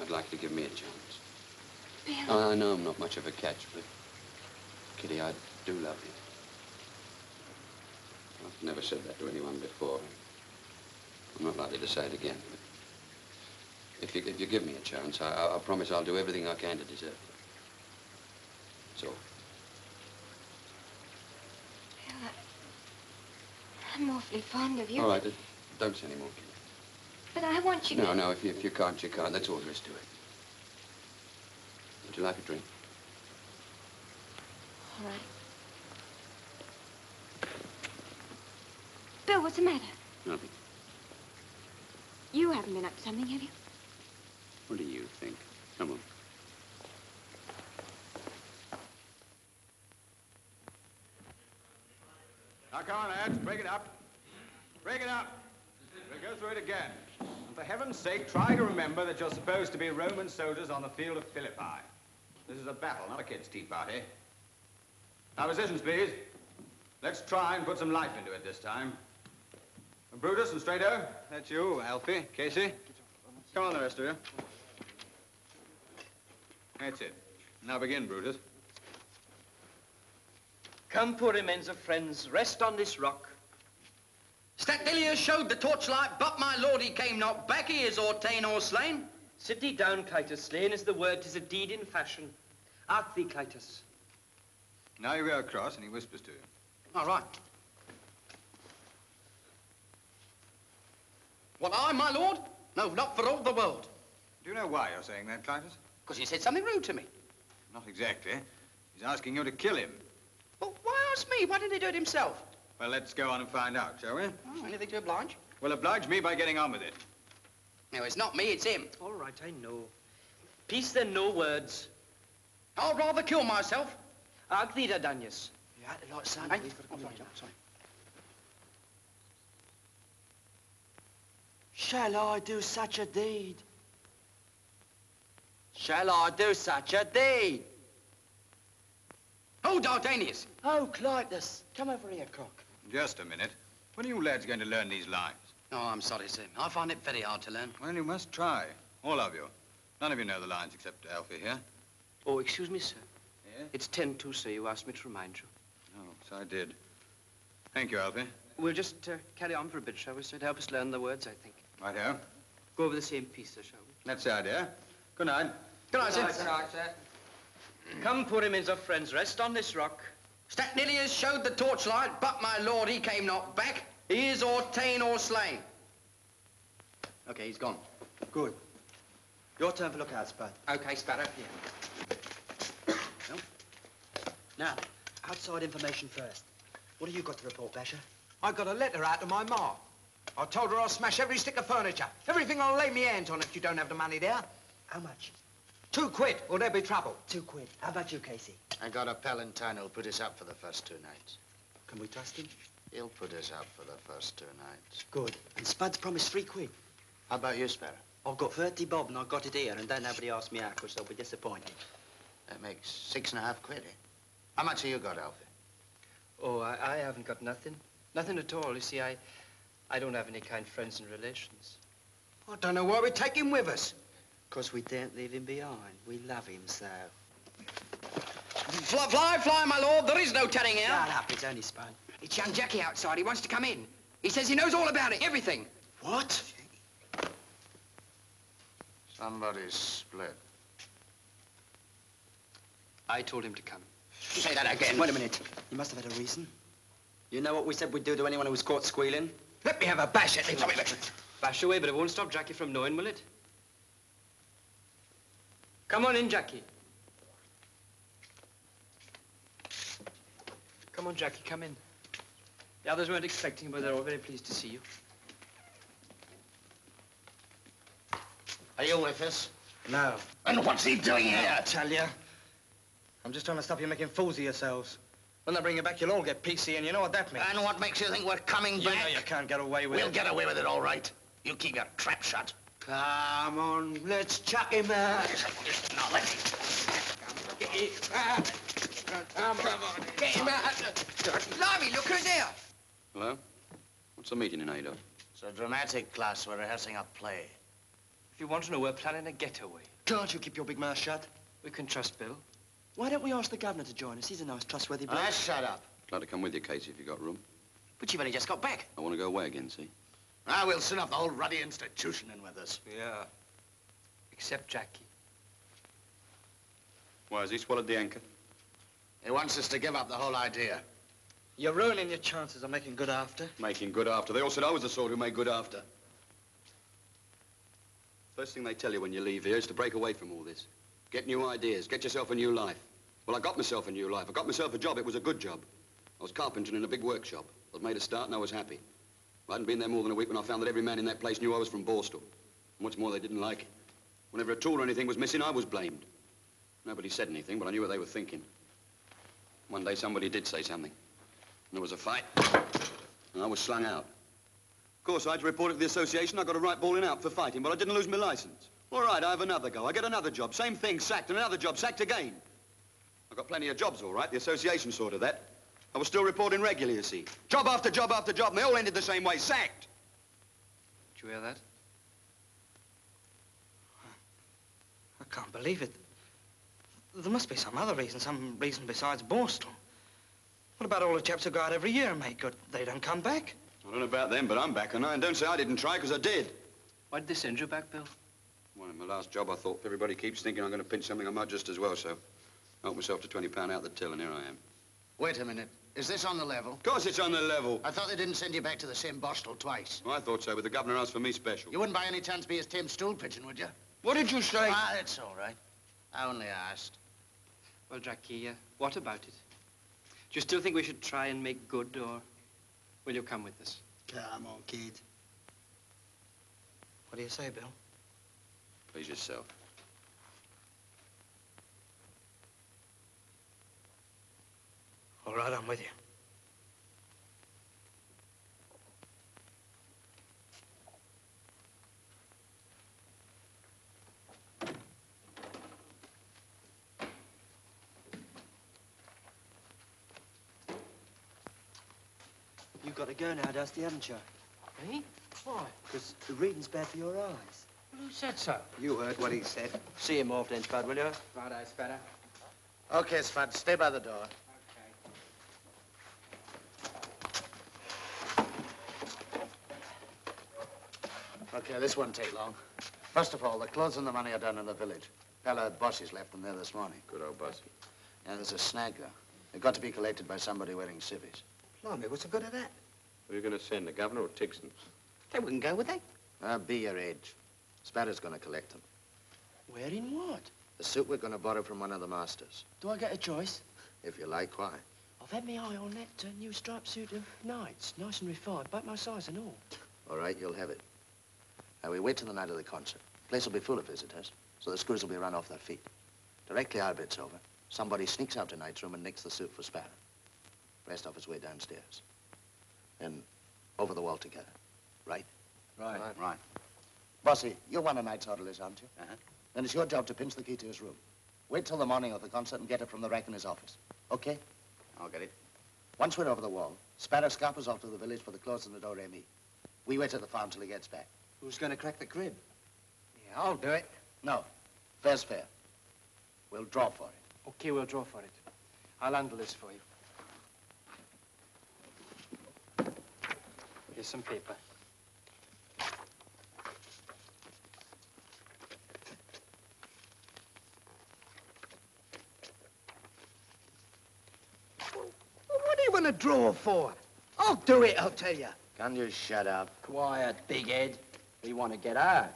N: I'd like to give me a chance.
A: Bill.
N: I know I'm not much of a catch, but Kitty, I do love you. I've never said that to anyone before. I'm not likely to say it again. But if you, if you give me a chance, I, I, promise I'll do everything I can to deserve it. That's all.
A: Bill, I, I'm awfully fond of you.
N: All right, don't say any more, Kitty.
A: But I want you to...
N: No, no, if you, if you can't, you can't. That's all there is to it. Would you like a drink?
A: All right. Bill, what's the matter?
N: Nothing.
A: You haven't been up to something, have you?
N: What do you think? Come on.
D: Now, come on, lads, break it up. Break it up. We'll go through it again. For heaven's sake, try to remember that you're supposed to be Roman soldiers on the field of Philippi. This is a battle, not a kid's tea party. Now, positions, please. Let's try and put some life into it this time. Brutus and Strato, that's you, Alfie, Casey. Come on, the rest of you. That's it. Now begin, Brutus.
O: Come, poor remains of friends, rest on this rock.
H: Statilius showed the torchlight, but my lord he came not back. He is or ta'en or slain.
O: Sit thee down, Clitus. Slain is the word, tis a deed in fashion. Art thee, Clitus.
D: Now you go across and he whispers to you.
H: All right. What, I, my lord? No, not for all the world.
D: Do you know why you're saying that, Clitus?
H: Because he said something rude to me.
D: Not exactly. He's asking you to kill him.
H: Well, why ask me? Why didn't he do it himself?
D: Well, let's go on and find out, shall we?
H: Oh, anything to oblige.
D: Well, oblige me by getting on with it.
H: No, it's not me, it's him.
O: All right, I know. Peace then, no words.
H: I'd rather kill myself.
O: Ag thee, Danius.
B: You had to like son.
H: Hey,
B: We've
H: oh, sorry, sorry.
B: Shall I do such a deed?
H: Shall I do such a deed? Oh, Dardanius.
B: Oh, Clitus. Come over here, cock.
D: Just a minute. When are you lads going to learn these lines?
H: Oh, I'm sorry, sir. I find it very hard to learn.
D: Well, you must try. All of you. None of you know the lines except Alfie here.
G: Oh, excuse me, sir.
D: Yeah?
G: It's ten to, sir. You asked me to remind you.
D: Oh, so I did. Thank you, Alfie.
G: We'll just uh, carry on for a bit, shall we, sir? To help us learn the words, I think.
D: Right here.
G: Go over the same piece, sir, shall we?
D: That's the idea. Good night.
H: Good night, sir.
O: Good night, sir. Come, poor remains of friends, rest on this rock.
H: Statilius showed the torchlight, but my lord he came not back. He is or ta'en or slain. Okay, he's gone.
B: Good. Your turn for look out, Spud.
H: Okay, Sparrow. Here.
B: Now, outside information first. What have you got to report, Basher?
P: I got a letter out to my ma. I told her I'll smash every stick of furniture. Everything I'll lay me hands on if you don't have the money there.
B: How much?
P: Two quid, or there'll be trouble.
B: Two quid. How about you, Casey?
L: I got a palatine who'll put us up for the first two nights.
B: Can we trust him?
L: He'll put us up for the first two nights.
B: Good. And Spud's promised three quid.
L: How about you, Sparrow?
H: I've got 30 bob and I've got it here and don't nobody ask me out because they'll be disappointed.
L: That makes six and a half quid, eh? How much have you got, Alfie?
G: Oh, I, I haven't got nothing. Nothing at all. You see, I, I don't have any kind friends and relations.
P: I don't know why we take him with us.
H: Because we daren't leave him behind. We love him so. Fly, fly, fly, my lord. There is no telling out.
B: Shut up. It's only Spud.
Q: It's young Jackie outside. He wants to come in. He says he knows all about it, everything.
B: What?
L: Somebody's split.
G: I told him to come.
H: Say that again.
B: Wait a minute. You must have had a reason. You know what we said we'd do to anyone who was caught squealing?
P: Let me have a bash at him.
G: Bash away, but it won't stop Jackie from knowing, will it? Come on in, Jackie. Come on, Jackie, come in. The others weren't expecting, you, but they're all very pleased to see you.
L: Are you with us?
P: No.
L: And what's he doing here?
P: I tell you. I'm just trying to stop you making fools of yourselves.
B: When they bring you back, you'll all get PC, and you know what that means.
L: And what makes you think we're coming
B: You
L: back?
B: know you can't get away with it.
L: we'll get away with it all right. You keep your trap shut.
B: Come on, let's chuck him out.
L: Now, let's...
H: Get him out. Come on. Get him out. Blimey, look who's here.
D: Hello? What's the meeting in aid of?
L: It's a dramatic class. We're rehearsing a play.
G: If you want to know, we're planning a getaway.
B: Can't you keep your big mouth shut?
G: We can trust Bill.
B: Why don't we ask the governor to join us? He's a nice, trustworthy bloke.
L: Ah, shut up.
D: Glad to come with you, Casey, if you've got room.
L: But you've only just got back.
D: I want to go away again, see?
L: Ah, we'll soon have the whole ruddy institution in with us.
B: Yeah.
G: Except Jackie.
D: Why, has he swallowed the anchor?
L: He wants us to give up the whole idea.
B: You're ruining your chances of making good after.
D: Making good after. They all said I was the sort who made good after. First thing they tell you when you leave here is to break away from all this. Get new ideas. Get yourself a new life. Well, I got myself a new life. I got myself a job. It was a good job. I was carpentering in a big workshop. I was made a start and I was happy. I hadn't been there more than a week when I found that every man in that place knew I was from Borstal. And what's more, they didn't like it. Whenever a tool or anything was missing, I was blamed. Nobody said anything, but I knew what they were thinking. One day somebody did say something. And there was a fight. And I was slung out. Of course, I had to report it to the association. I got a right bawling out for fighting, but I didn't lose my license. All right, I have another go. I get another job. Same thing, sacked, and another job, sacked again. I've got plenty of jobs, all right. The association sorted that. I was still reporting regularly, you see. Job after job after job, and they all ended the same way, sacked.
G: Did you hear that?
B: I can't believe it. There must be some other reason, some reason besides Borstal. What about all the chaps who go out every year and make good? They don't come back.
D: I don't know about them, but I'm back, and I and don't say I didn't try, because I did.
G: Why did they send you back, Bill?
D: Well, in my last job, I thought if everybody keeps thinking I'm going to pinch something, I might just as well, so I helped myself to 20 pound out the till, and here I am.
L: Wait a minute. Is this on the level?
D: Of course it's on the level.
L: I thought they didn't send you back to the same Borstal twice.
D: Well, I thought so, but the governor asked for me special.
L: You wouldn't by any chance be his tame stool pigeon, would you?
B: What did you say?
L: Ah, it's all right. I only asked.
G: Well, Jackie, uh, what about it? Do you still think we should try and make good, or will you come with us?
B: Come on, kid. What do you say, Bill?
D: Please yourself.
B: All right, I'm with you. You've got to go now, Dusty, haven't you?
G: Me? Why?
B: Because the reading's bad for your eyes.
G: Who said so?
J: You heard what he said.
B: See him off then, Spud, will you?
G: Righto, Spadder.
L: Okay, Spud, stay by the door. Okay, this won't take long. First of all, the clothes and the money are down in the village. Fella had Bossy's left them there this morning.
D: Good old Bussy.
L: Yeah, there's a snag there. They've got to be collected by somebody wearing civvies.
B: Blimey, what's the good of that?
D: Who are you going to send, the governor or Dixon?
L: They wouldn't go, would they? Uh, be your age. Spatter's going to collect them.
B: Wearing what?
L: The suit we're going to borrow from one of the masters.
B: Do I get a choice?
L: If you like, why?
B: I've had my eye on that uh, new striped suit of Knight's. Nice and refined, about my size and all.
L: All right, you'll have it. Now, we wait till the night of the concert. The place will be full of visitors, so the screws will be run off their feet. Directly our bit's over, somebody sneaks out to Knight's room and nicks the suit for Spatter. Rest off his way downstairs. Then over the wall together. Right?
J: Right.
L: Right. Bossy, you're one of Knight's orderlies, aren't you?
J: Uh-huh.
L: Then it's your job to pinch the key to his room. Wait till the morning of the concert and get it from the rack in his office. Okay?
J: I'll get it.
L: Once we're over the wall, Spatter scarpers off to the village for the clothes and the do me. We wait at the farm till he gets back.
B: Who's going to crack the crib?
L: Yeah, I'll do it. No. Fair's fair. We'll draw for it.
G: Okay, we'll draw for it. I'll handle this for you. Here's some paper.
B: What do you want to draw for? I'll do it, I'll tell you.
L: Can you shut up?
H: Quiet, big head. We want to get out.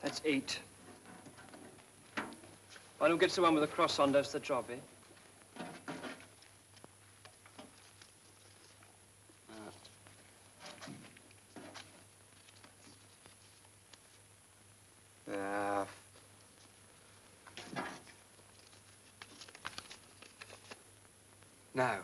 G: That's eight. Well, who gets the one with the cross on does the job, eh?
D: Now.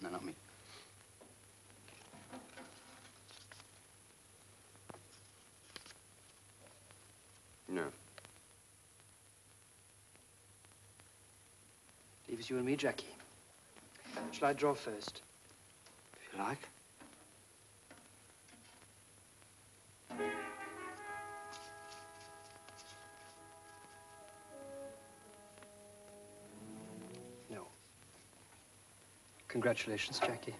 R: No, not me. No.
D: Leaves you and me, Jackie. Shall I draw first?
B: If you like.
D: No. Congratulations, Jackie.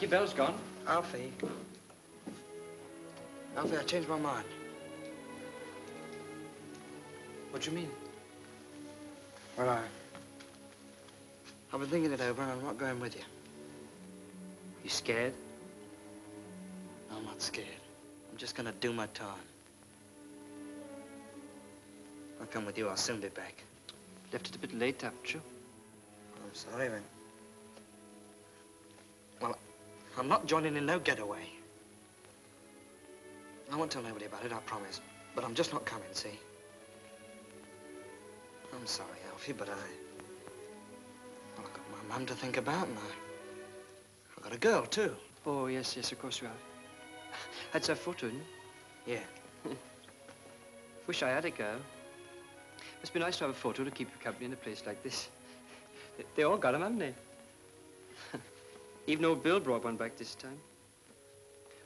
D: Come on now, Jackie. Bell's gone.
B: Alfie. Alfie, I changed my mind.
D: What do you mean?
B: Well, I... I've been thinking it over and I'm not going with you.
D: You scared?
B: No, I'm not scared. I'm just gonna do my time. I'll come with you. I'll soon be back.
D: Left it a bit late, haven't you?
B: I'm sorry, then. I'm not joining in no getaway. I won't tell nobody about it, I promise. But I'm just not coming, see? I'm sorry, Alfie, but I... Well, I've got my mum to think about, and I... I've got a girl, too.
D: Oh, yes, yes, of course you have. That's her photo, it?
B: Yeah.
D: Wish I had a girl. Must be nice to have a photo to keep you company in a place like this. They, they all got 'em, haven't they? Even old Bill brought one back this time.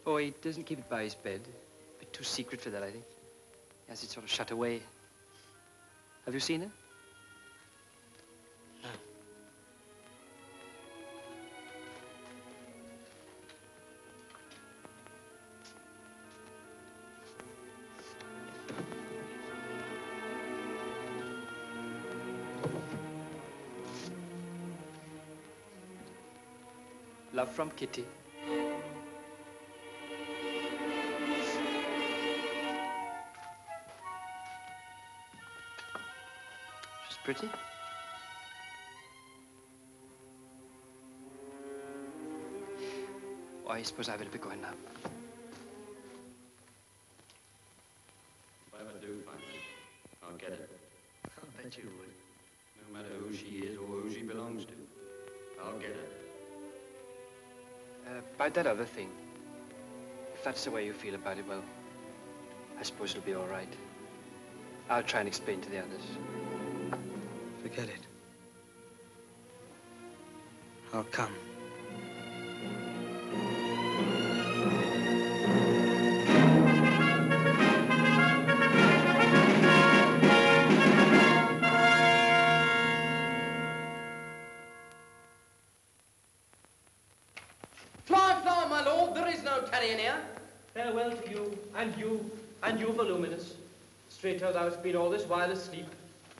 D: Oh, he doesn't keep it by his bed. A bit too secret for that, I think. He has it sort of shut away. Have you seen it? From Kitty. She's pretty. Oh, I suppose I better be going now. About that other thing. If that's the way you feel about it, well, I suppose it'll be all right. I'll try and explain to the others.
B: Forget it. I'll come.
G: And you, Volumnius. Strato, thou hast been all this while asleep.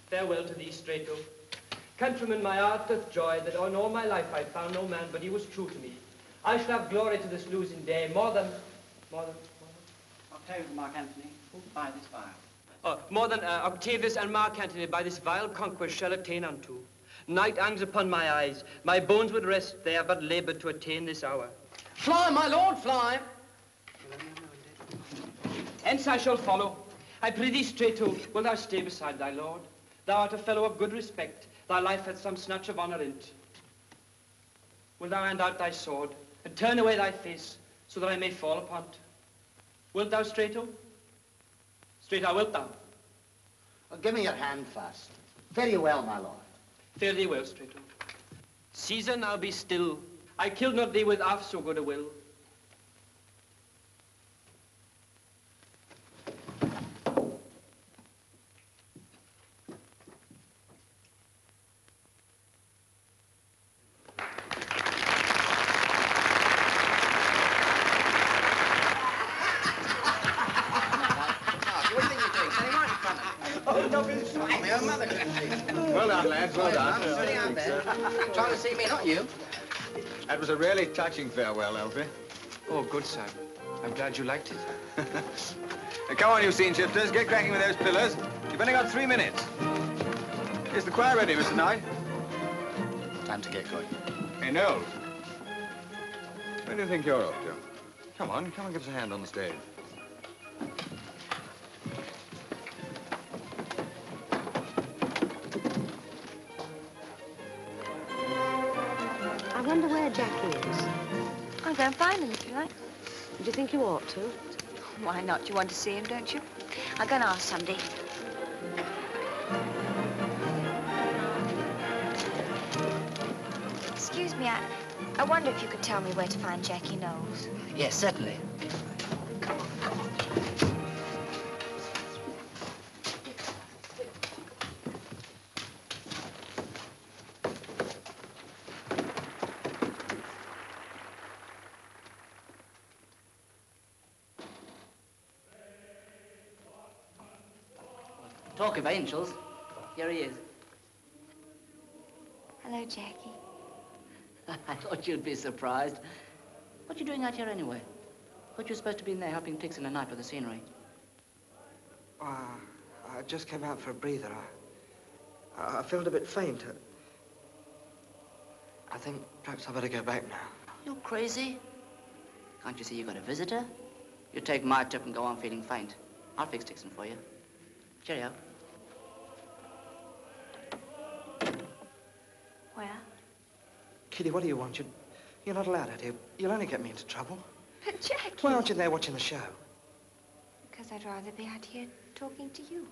G: Farewell to thee, Strato. Countrymen, my heart doth joy that in all my life I found no man, but he was true to me. I shall have glory to this losing day, more than, more than,
P: Octavius Mark Antony, by this vial.
G: oh, more than uh, Octavius and Mark Antony by this vile conquest shall attain unto. Night hangs upon my eyes. My bones would rest there, but labored to attain this hour. Fly, my lord, fly. Hence I shall follow. I pray thee, Strato, will thou stay beside thy lord? Thou art a fellow of good respect. Thy life hath some snatch of honour in't. Will thou hand out thy sword, and turn away thy face, so that I may fall upon't? Wilt thou, Strato? Strato, wilt thou?
L: Well, give me your hand first. Very well, my lord.
G: Fare thee well, Strato. Caesar, now be still. I killed not thee with half so good a will.
D: done, lads. Well done.
I: Steady out there. Trying to see me, not you.
D: That was a really touching farewell, Alfie.
G: Oh, good, son. I'm glad you liked it.
D: Come on, you scene shifters. Get cracking with those pillars. You've only got three minutes. Is the choir ready, Mr. Knight?
L: Time to get going.
D: Hey, Knowles. Where do you think you're off to? Come on, come and give us a hand on the stage.
A: Go and find him if you like.
E: Do you think you ought to?
A: Why not? You want to see him, don't you? I'll go and ask somebody. Excuse me, I, I wonder if you could tell me where to find Jackie Knowles.
I: Yes, certainly. Angels, here he is.
A: Hello, Jackie.
I: I thought you'd be surprised. What are you doing out here anyway? Thought you were supposed to be in there helping Tix in the night with the scenery.
B: Uh, I just came out for a breather. I, I felt a bit faint. I think perhaps I better go back now.
I: You're crazy? Can't you see you've got a visitor? You take my tip and go on feeling faint. I'll fix Dixon for you. Cheerio.
B: Kitty, what do you want? You, you're not allowed out here. You'll only get me into trouble.
A: But Jackie.
B: Why aren't you there watching the show?
A: Because I'd rather be out here talking to you.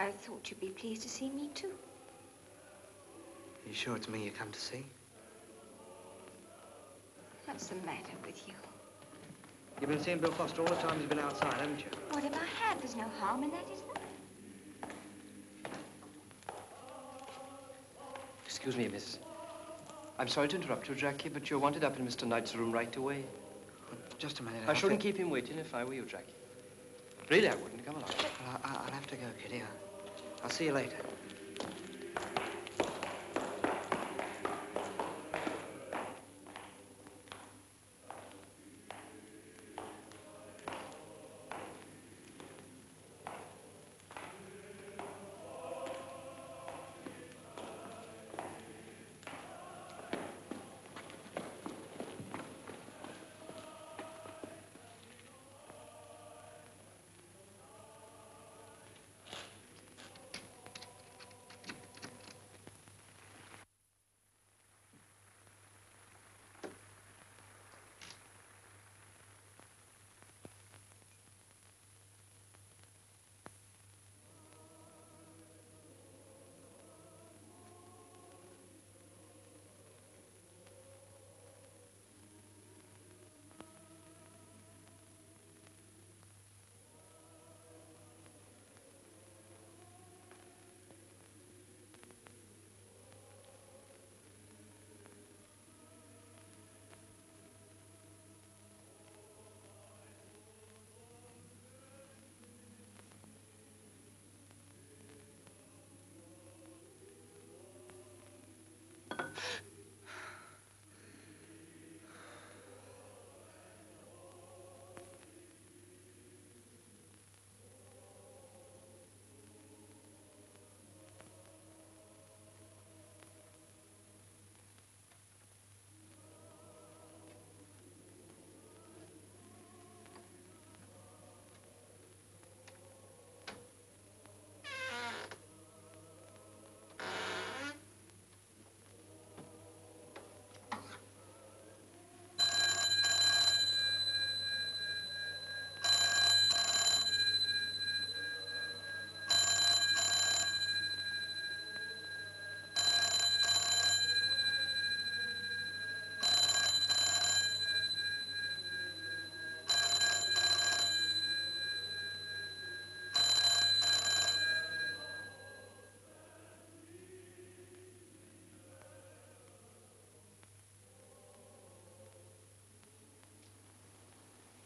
A: I thought you'd be pleased to see me, too.
B: Are You sure it's me you come to see?
A: What's the matter with you?
B: You've been seeing Bill Foster all the time he's been outside, haven't you?
A: What if I had? There's no harm in that, is there?
G: Excuse me, miss. I'm sorry to interrupt you, Jackie, but you're wanted up in Mr. Knight's room right away.
B: Just a minute.
G: I
B: I'll
G: shouldn't keep him waiting if I were you, Jackie. Really, I wouldn't. Come along.
B: Well, I, I'll have to go, Kitty. I'll, I'll see you later.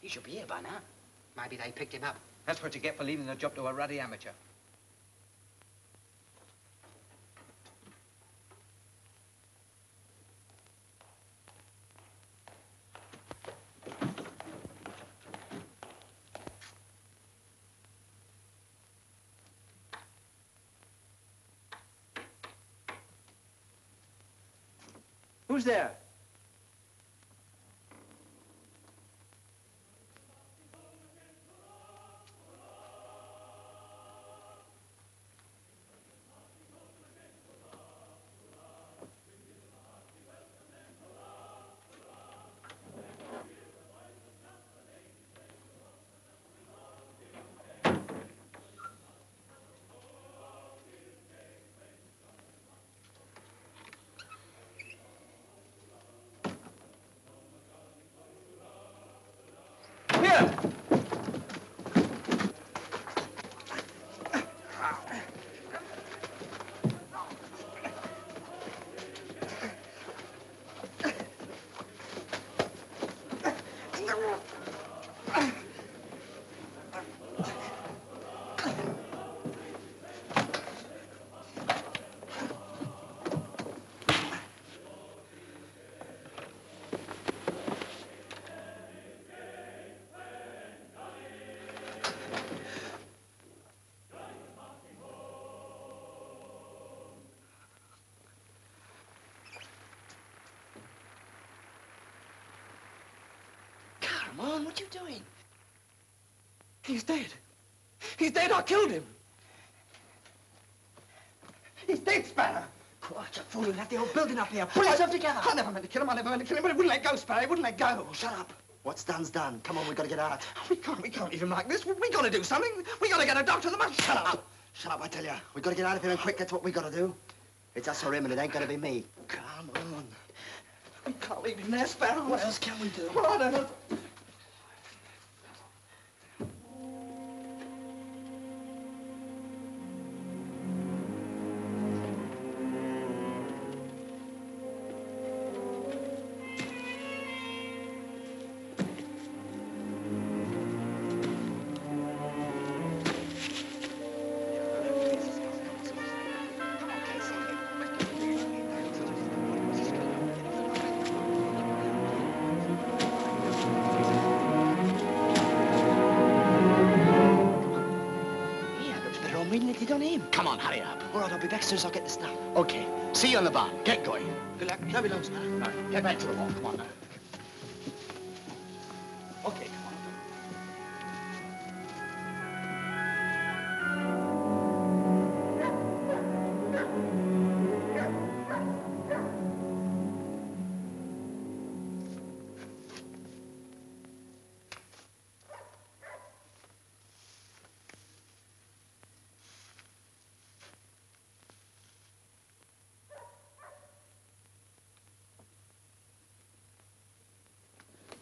I: He should be here by now. Maybe they picked him up.
P: That's what you get for leaving the job to a ruddy amateur.
B: Who's there?
H: Come on, what you doing? He's dead. He's dead. I killed him. He's dead, Sparrow. Quiet, you fool. Have the whole building up here. Pull yourself together. I never meant to kill him. I never meant to kill him, but it wouldn't let go, Sparrow. It wouldn't let go.
B: Oh, shut up. What's done's done. Come on, we've got to get out.
H: We can't. We can't leave him like this. We, we got to do something. We've got to get a doctor. The man.
B: Shut up. Shut up, I tell you. We've got to get out of here and quick. That's what we've got to do. It's us or him, and it ain't going to be me.
H: Come on. We can't leave him there, Sparrow.
B: What else can we do?
H: Well, I don't know.
B: Get
H: back to the wall. Come on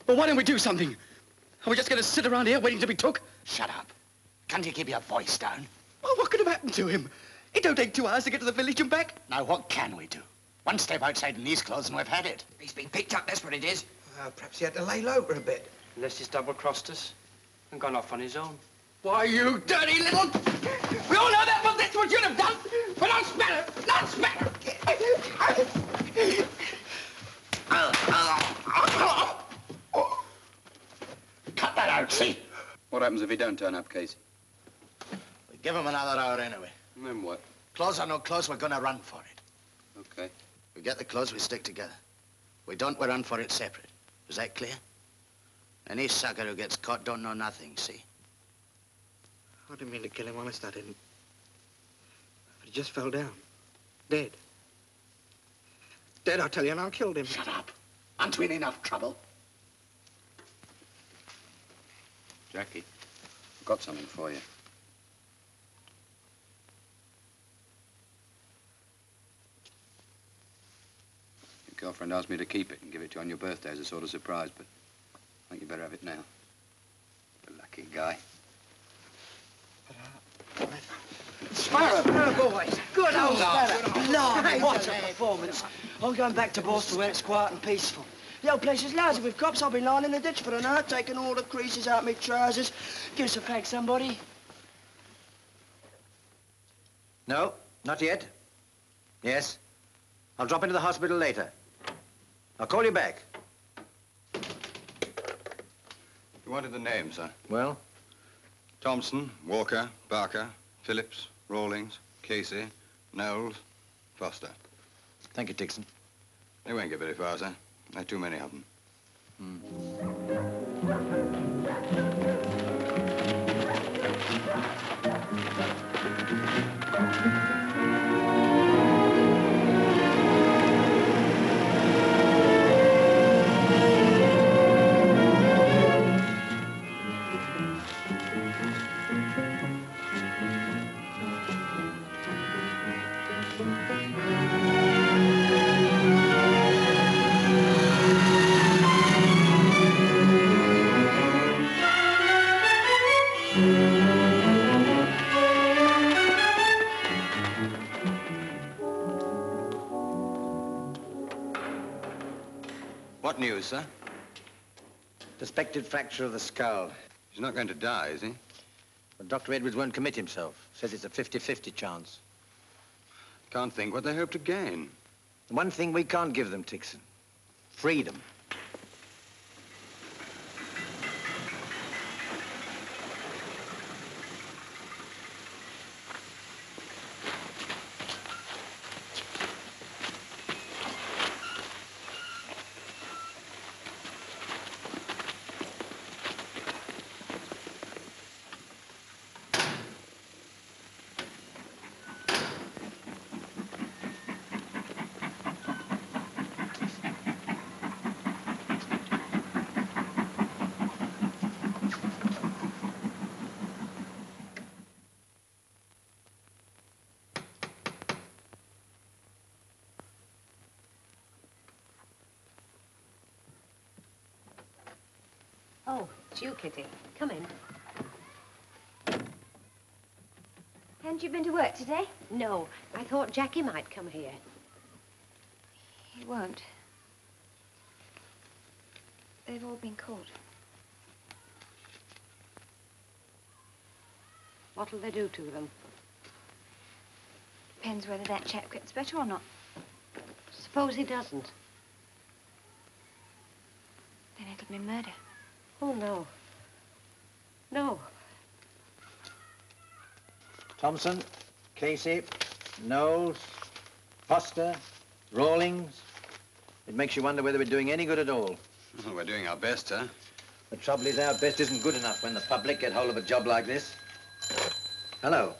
H: Well, why don't we do something? Are we just going to sit around here waiting to be took? Shut up. Can't you keep your voice down? Well, what could have happened to him? It don't take two hours to get to the village and back. Now, what can we do? One step outside in these clothes and we've had it.
B: He's been picked up, that's what it is.
H: Uh, perhaps he had to lay low for a bit.
G: Unless he's double-crossed us and gone off on his own.
H: Why, you dirty little... We all know that, but that's what you'd have done. But not Sparrow, not Sparrow.
L: Cut that out, see?
D: What happens if he don't turn up, Casey?
L: We give him another hour anyway.
D: And then what?
L: Clothes or no clothes, we're gonna run for it.
D: Okay.
L: We get the clothes, we stick together. We don't, we run for it separate. Is that clear? Any sucker who gets caught don't know nothing, see?
S: I didn't mean to kill him, honest, I didn't. But he just fell down. Dead. Dead, I tell you, and I killed him.
H: Shut up. Aren't we in enough trouble?
D: Jackie, I've got something for you. Your girlfriend asked me to keep it and give it to you on your birthday as a sort of surprise, but I think you better have it now. The lucky guy.
B: Sparrow, uh, Sparrow boys. Good old
H: Lord,
B: Sparrow.
H: good old-
B: Lord, what a performance. I'm going back to Borstal where it's quiet and peaceful. The old place is lousy with cops. I've been lying in the ditch for an hour, taking all the creases out of my trousers. Give us a fag, somebody.
L: No, not yet. Yes? I'll drop into the hospital later. I'll call you back.
J: You wanted the names, sir.
L: Well?
J: Thompson, Walker, Barker, Phillips, Rawlins, Casey, Knowles, Foster.
L: Thank you, Dixon.
K: They won't get very far, sir. Are too many of them. What news, sir?
J: Suspected fracture of the skull.
K: He's not going to die, is he?
J: Dr. Edwards won't commit himself. Says it's a 50-50 chance.
K: Can't think what they hope to gain.
J: The one thing we can't give them, Dixon. Freedom.
E: Oh, it's you, Kitty. Come in.
A: Hadn't you been to work today?
E: No, I thought Jackie might come here.
A: He won't. They've all been caught.
E: What'll they do to them?
A: Depends whether that chap gets better or not.
E: Suppose he doesn't.
A: Then it'll be murder.
E: Oh, no. No.
J: Thompson, Casey, Knowles, Foster, Rawlins. It makes you wonder whether we're doing any good at all.
K: Well, we're doing our best, sir.
J: The trouble is our best isn't good enough when the public get hold of a job like this. Hello.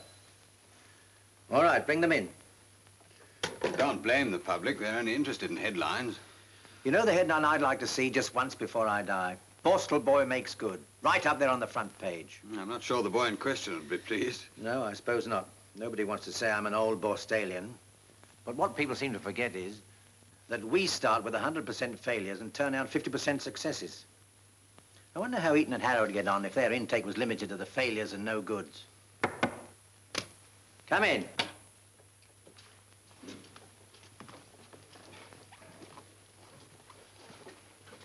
J: All right, bring them in.
K: Don't blame the public. They're only interested in headlines.
J: You know the headline I'd like to see just once before I die? Borstal boy makes good. Right up there on the front page.
K: Hmm, I'm not sure the boy in question would be pleased.
J: No, I suppose not. Nobody wants to say I'm an old Borstalian. But what people seem to forget is that we start with 100% failures and turn out 50% successes. I wonder how Eton and Harrow would get on if their intake was limited to the failures and no goods. Come in.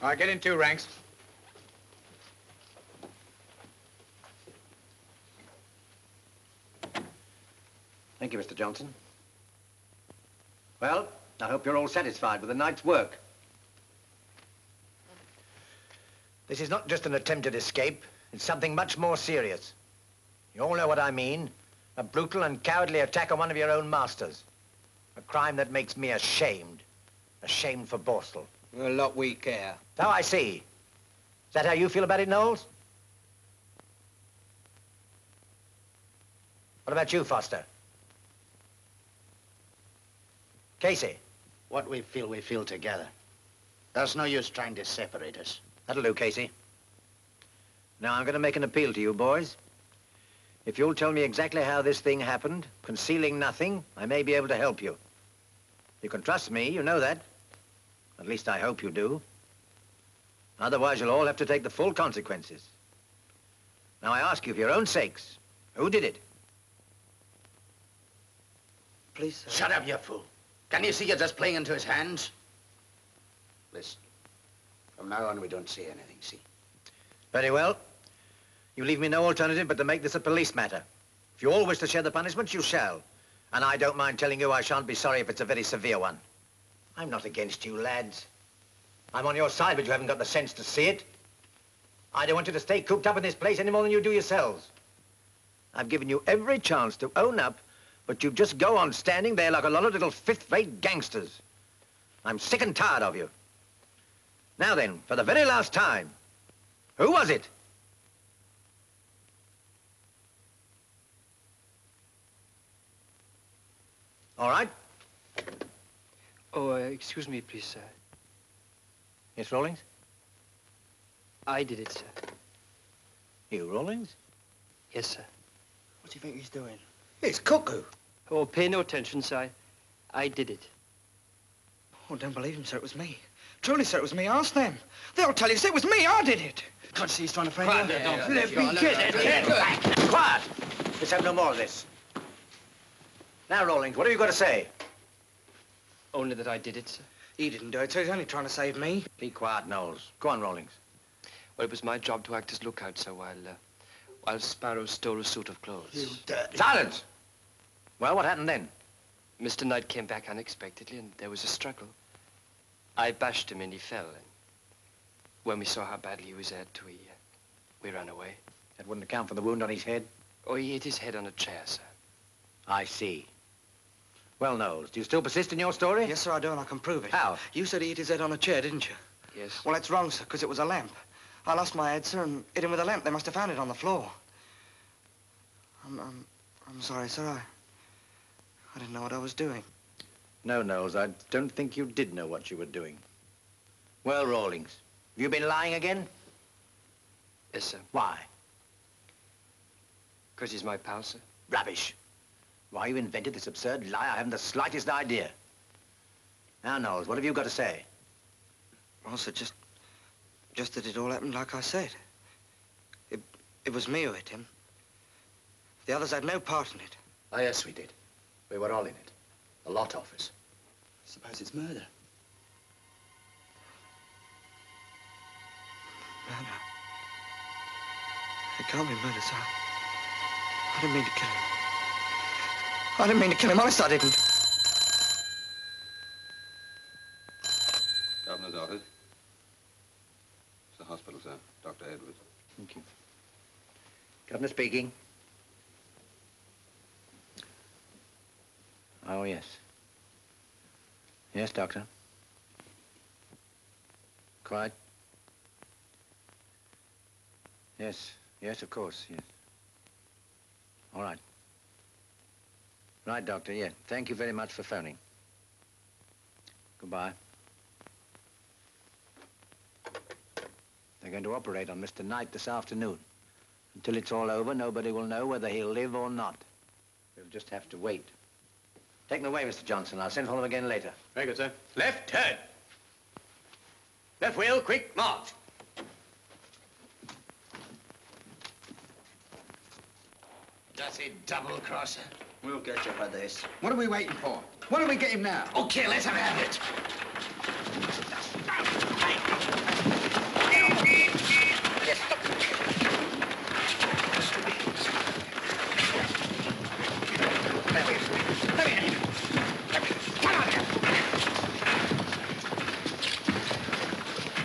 T: All right, get in two ranks.
J: Thank you, Mr. Johnson. Well, I hope you're all satisfied with the night's work. This is not just an attempted escape. It's something much more serious. You all know what I mean. A brutal and cowardly attack on one of your own masters. A crime that makes me ashamed. Ashamed for Borstal.
U: A lot we care.
J: So I see. Is that how you feel about it, Knowles? What about you, Foster? Casey?
L: What we feel, we feel together. There's no use trying to separate us.
J: That'll do, Casey. Now, I'm going to make an appeal to you, boys. If you'll tell me exactly how this thing happened, concealing nothing, I may be able to help you. You can trust me, you know that. At least I hope you do. Otherwise, you'll all have to take the full consequences. Now, I ask you, for your own sakes, who did it?
B: Please, sir.
L: Shut up, you fool. Can you see you're just playing into his hands? Listen. From now on, we don't say anything, see?
J: Very well. You leave me no alternative but to make this a police matter. If you all wish to share the punishment, you shall. And I don't mind telling you I shan't be sorry if it's a very severe one. I'm not against you, lads. I'm on your side, but you haven't got the sense to see it. I don't want you to stay cooped up in this place any more than you do yourselves. I've given you every chance to own up, but you just go on standing there like a lot of little fifth-rate gangsters. I'm sick and tired of you. Now then, for the very last time, who was it? All right.
G: Oh, uh, excuse me, please, sir.
J: Yes, Rawlins?
G: I did it, sir.
J: You, Rawlins?
G: Yes, sir.
U: What do you think he's doing?
J: It's cuckoo.
G: Oh, pay no attention, sir. I did it.
B: Oh, don't believe him, sir. It was me. Truly, sir, it was me. Ask them. They'll tell you, sir, it was me. I did it.
U: Can't see he's trying to frame
J: Quiet
U: you?
J: there, don't
U: Let
J: you?
U: me
J: Let
U: get
J: me-
U: it.
J: Get back. Quiet. Let's have no more of this. Now, Rawlins, what have you got to say?
G: Only that I did it, sir.
B: He didn't do it, sir. He's only trying to save me.
J: Be quiet, Knowles. Go on, Rawlins.
G: Well, it was my job to act as lookout, sir, while, uh, while Sparrow stole a suit of clothes.
J: Silence! Well, what happened then?
G: Mr. Knight came back unexpectedly, and there was a struggle. I bashed him, and he fell. And when we saw how badly he was hurt, we, uh, we ran away.
J: That wouldn't account for the wound on his head?
G: Oh, he hit his head on a chair, sir.
J: I see. Well, Knowles, do you still persist in your story?
B: Yes, sir, I do, and I can prove it.
J: How?
B: You said he hit his head on a chair, didn't you?
G: Yes.
B: Well, that's wrong, sir, because it was a lamp. I lost my head, sir, and hit him with a lamp. They must have found it on the floor. I'm, I'm, I'm sorry, sir. I, I didn't know what I was doing.
J: No, Knowles, I don't think you did know what you were doing. Well, Rawlins, have you been lying again?
G: Yes, sir.
J: Why?
G: Because he's my pal, sir.
J: Rubbish. Why you invented this absurd lie, I haven't the slightest idea. Now, Knowles, what have you got to say?
B: Well, sir, just, just that it all happened like I said. It, it was me who hit him. The others had no part in it.
L: Ah, yes, we did. We were all in it. The lot of us.
U: Suppose it's murder.
B: Murder. It can't be murder, sir. I didn't mean to kill him. I didn't mean to kill him. Honest, I didn't.
V: Governor's office. It's the hospital, sir. Dr. Edwards.
J: Thank you. Governor speaking. Oh, yes. Yes, Doctor. Quite. Yes, yes, of course, yes. All right. Right, Doctor, yeah. Thank you very much for phoning. Goodbye. They're going to operate on Mr. Knight this afternoon. Until it's all over, nobody will know whether he'll live or not. We'll just have to wait. Take him away, Mr. Johnson. I'll send for him again later.
F: Very good, sir. Left turn. Left wheel, quick, march.
U: That's a double crosser.
K: We'll get you for this.
U: What are we waiting for? What do we get him now? Okay, let's have at it.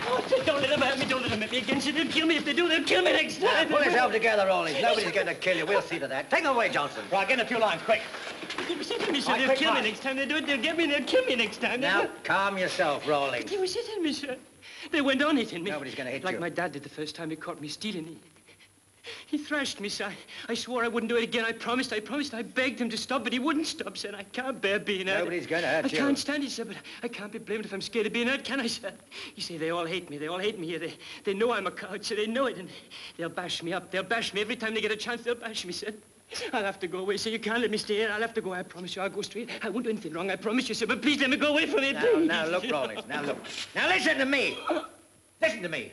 W: Oh, sir, don't let them hurt me. Don't let them hit me again. Sir, they'll kill me. If they do, they'll kill me next time.
J: pull yourself together, Rawlins. Nobody's going to kill you. We'll see to that. Take him away, Johnson.
F: Right, get in a few lines, quick.
W: They were to me, sir,
J: Right,
W: they'll kill me next time they do it. They'll get me and they'll kill me next time.
J: Now, calm yourself, Rawlins.
W: They were hitting me, sir. They went on hitting me.
J: Nobody's going to hit
W: like
J: you.
W: my dad did the first time he caught me stealing. He, he thrashed me, sir. I swore I wouldn't do it again. I promised, I promised. I begged him to stop, but he wouldn't stop, sir. I can't bear being hurt.
J: Nobody's going to hurt
W: I
J: you.
W: I can't stand it, sir, but I can't be blamed if I'm scared of being hurt, can I, sir? You see, they all hate me. They all hate me here. They, they know I'm a coward, sir. They know it, and they'll bash me up. They'll bash me every time they get a chance. They'll bash me, sir. I'll have to go away, sir. You can't let me stay here. I'll have to go. I promise you. I'll go straight. I won't do anything wrong. I promise you, sir. But please let me go away from here,
J: Now,
W: please.
J: now, look, Rawlins. Now, look. Now, listen to me. Listen to me.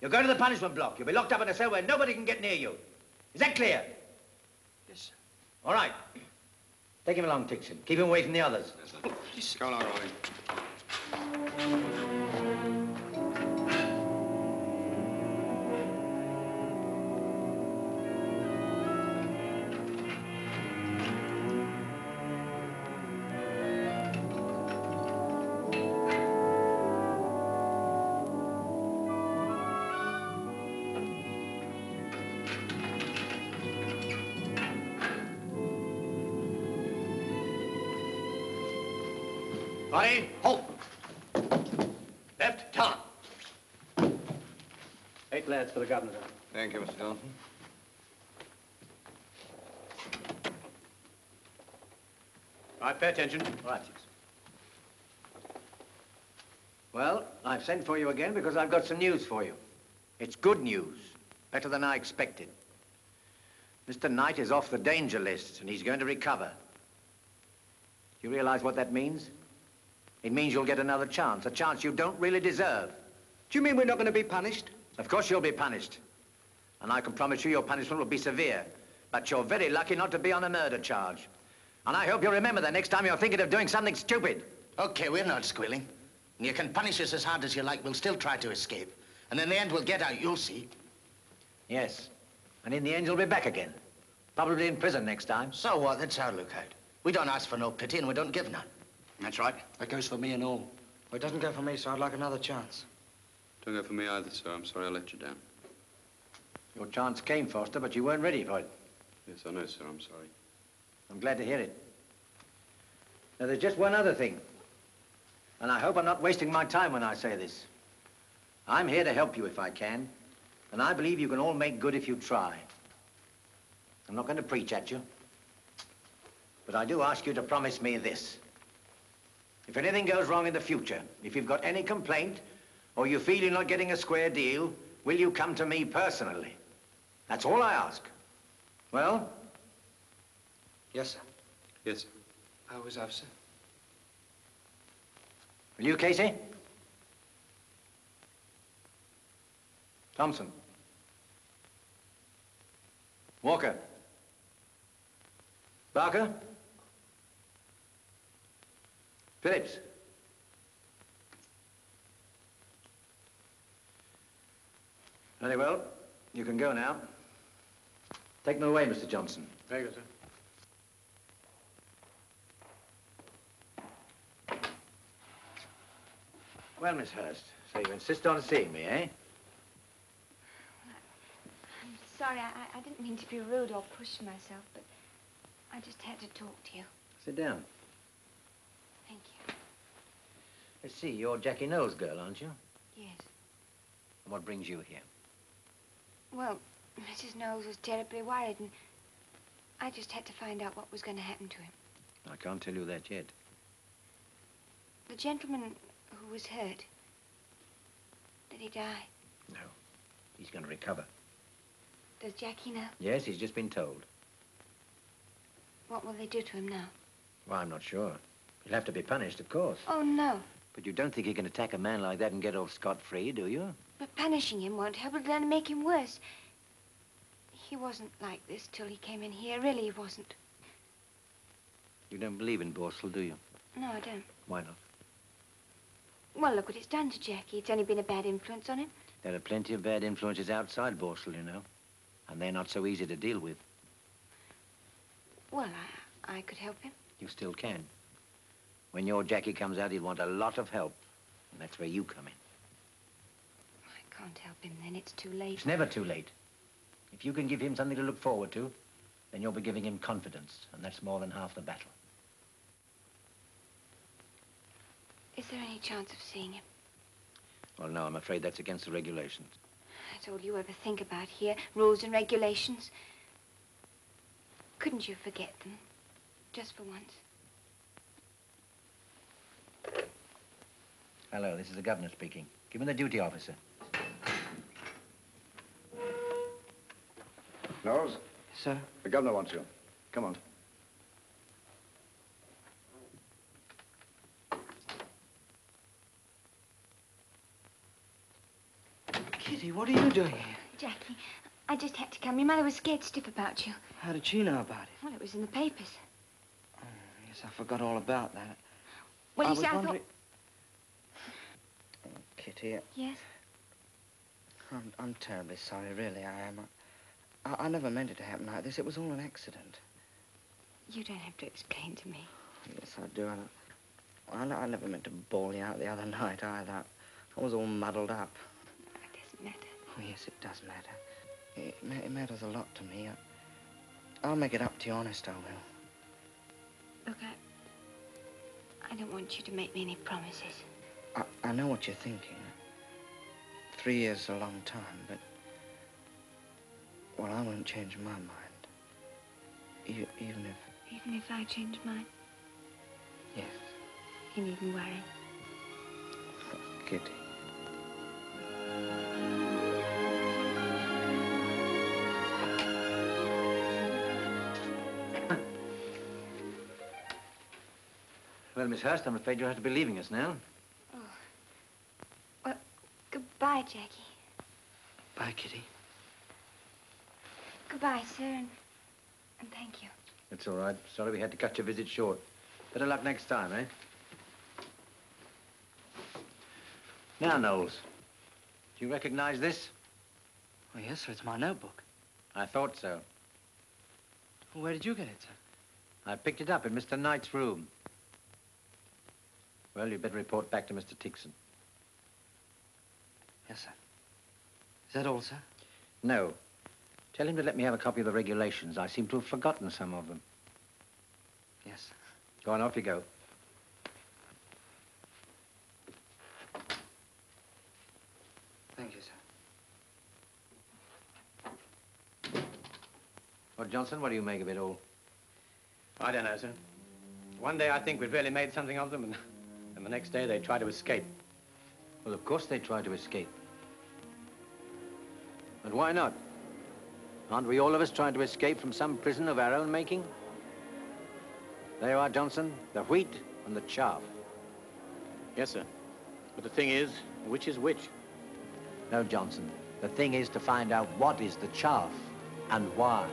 J: You'll go to the punishment block. You'll be locked up in a cell where nobody can get near you. Is that clear?
G: Yes, sir.
J: All right. Take him along, Dixon. Keep him away from the others.
V: Yes, sir. Go
J: along, Rawlins.
X: Lads for the governor.
K: Thank you, Mr. Johnson.
F: Right, pay attention.
J: Right, yes. Well, I've sent for you again because I've got some news for you. It's good news. Better than I expected. Mr. Knight is off the danger list and he's going to recover. Do you realize what that means? It means you'll get another chance, a chance you don't really deserve.
U: Do you mean we're not going to be punished?
J: Of course you'll be punished. And I can promise you your punishment will be severe. But you're very lucky not to be on a murder charge. And I hope you'll remember that next time you're thinking of doing something stupid.
L: Okay, we're not squealing. You can punish us as hard as you like. We'll still try to escape. And in the end, we'll get out. You'll see.
J: Yes. And in the end, you'll be back again. Probably in prison next time.
L: So what? That's our lookout. We don't ask for no pity and we don't give none.
U: That's right. That goes for me and all.
B: Well, it doesn't go for me, so I'd like another chance.
V: Don't go for me either, sir. I'm sorry I let you down.
J: Your chance came, Foster, but you weren't ready for it.
V: Yes, I know, sir. I'm sorry.
J: I'm glad to hear it. Now, there's just one other thing. And I hope I'm not wasting my time when I say this. I'm here to help you if I can. And I believe you can all make good if you try. I'm not going to preach at you. But I do ask you to promise me this. If anything goes wrong in the future, if you've got any complaint, or you feel you're not getting a square deal, will you come to me personally? That's all I ask. Well?
U: Yes, sir.
V: Yes, sir.
G: I was off, sir.
J: Will you, Casey? Thompson. Walker. Barker. Phillips. Very well. You can go now. Take them away, Mr. Johnson.
F: Very good, sir.
J: Well, Miss Hurst, so you insist on seeing me, eh?
A: I'm sorry, I, I didn't mean to be rude or push myself, but I just had to talk to you.
J: Sit down.
A: Thank you.
J: Let's see, you're Jackie Knowles' girl, aren't you?
A: Yes.
J: And what brings you here?
A: Well, Mrs. Knowles was terribly worried, and I just had to find out what was going to happen to him.
J: I can't tell you that yet.
A: The gentleman who was hurt, did he die?
J: No. He's going to recover.
A: Does Jackie know?
J: Yes, he's just been told.
A: What will they do to him now?
J: Well, I'm not sure. He'll have to be punished, of course.
A: Oh, no.
J: But you don't think he can attack a man like that and get off scot-free, do you?
A: But punishing him won't help. It'll only make him worse. He wasn't like this till he came in here. Really, he wasn't.
J: You don't believe in Borstal, do you?
A: No, I don't.
J: Why not?
A: Well, look what it's done to Jackie. It's only been a bad influence on him.
J: There are plenty of bad influences outside Borstal, you know. And they're not so easy to deal with.
A: Well, I, I could help him.
J: You still can. When your Jackie comes out, he'll want a lot of help. And that's where you come in.
A: I can't help him then. It's too late.
J: It's never too late. If you can give him something to look forward to, then you'll be giving him confidence. And that's more than half the battle.
A: Is there any chance of seeing him?
J: Well, no, I'm afraid that's against the regulations.
A: That's all you ever think about here. Rules and regulations. Couldn't you forget them? Just for once.
J: Hello, this is the governor speaking. Give me the duty officer.
C: Knowles?
G: Sir?
C: The governor wants you. Come on.
G: Kitty, what are you doing here?
A: Jackie, I just had to come. Your mother was scared stiff about you.
G: How did she know about it?
A: Well, it was in the papers.
G: Mm, yes, I forgot all about that.
A: Well,
G: I
A: you
G: was
A: see, I
G: wondering...
A: thought...
G: Oh, Kitty,
A: Yes?
G: I'm, I'm terribly sorry, really, I am. I, I never meant it to happen like this. It was all an accident.
A: You don't have to explain to me.
G: Yes, I do. I, I, I never meant to bawl you out the other night, either. I was all muddled up.
A: It doesn't matter.
G: Oh, yes, it does matter. It, ma it matters a lot to me. I, I'll make it up to you, honest, I will.
A: Look, I... I don't want you to make me any promises.
G: I, I know what you're thinking. Three years is a long time, but
B: Well, I won't change my mind. E- even if...
A: Even if I change mine,
B: Yes,
A: you needn't worry.
B: Kitty.
J: Well, Miss Hurst, I'm afraid you'll have to be leaving us now.
A: Well, goodbye, Jackie.
B: Bye, Kitty.
A: Goodbye, sir, and, and thank you.
J: It's all right. Sorry we had to cut your visit short. Better luck next time, eh? Now, Knowles, do you recognize this?
B: Oh, yes, sir. It's my notebook.
J: I thought so.
B: Well, where did you get it, sir?
J: I picked it up in Mr. Knight's room. Well, you'd better report back to Mr. Dixon.
B: Yes, sir. Is that all, sir?
J: No. Tell him to let me have a copy of the regulations. I seem to have forgotten some of them.
B: Yes, sir.
J: Go on, off you go.
B: Thank you, sir.
J: Well, Johnson, what do you make of it all?
F: I don't know, sir. One day I think we've really made something of them, and, and the next day they try to escape.
J: Well, of course they try to escape. But why not? Aren't we all of us trying to escape from some prison of our own making? There you are, Johnson. The wheat and the chaff.
F: Yes, sir. But the thing is, which is which?
J: No, Johnson. The thing is to find out what is the chaff and why.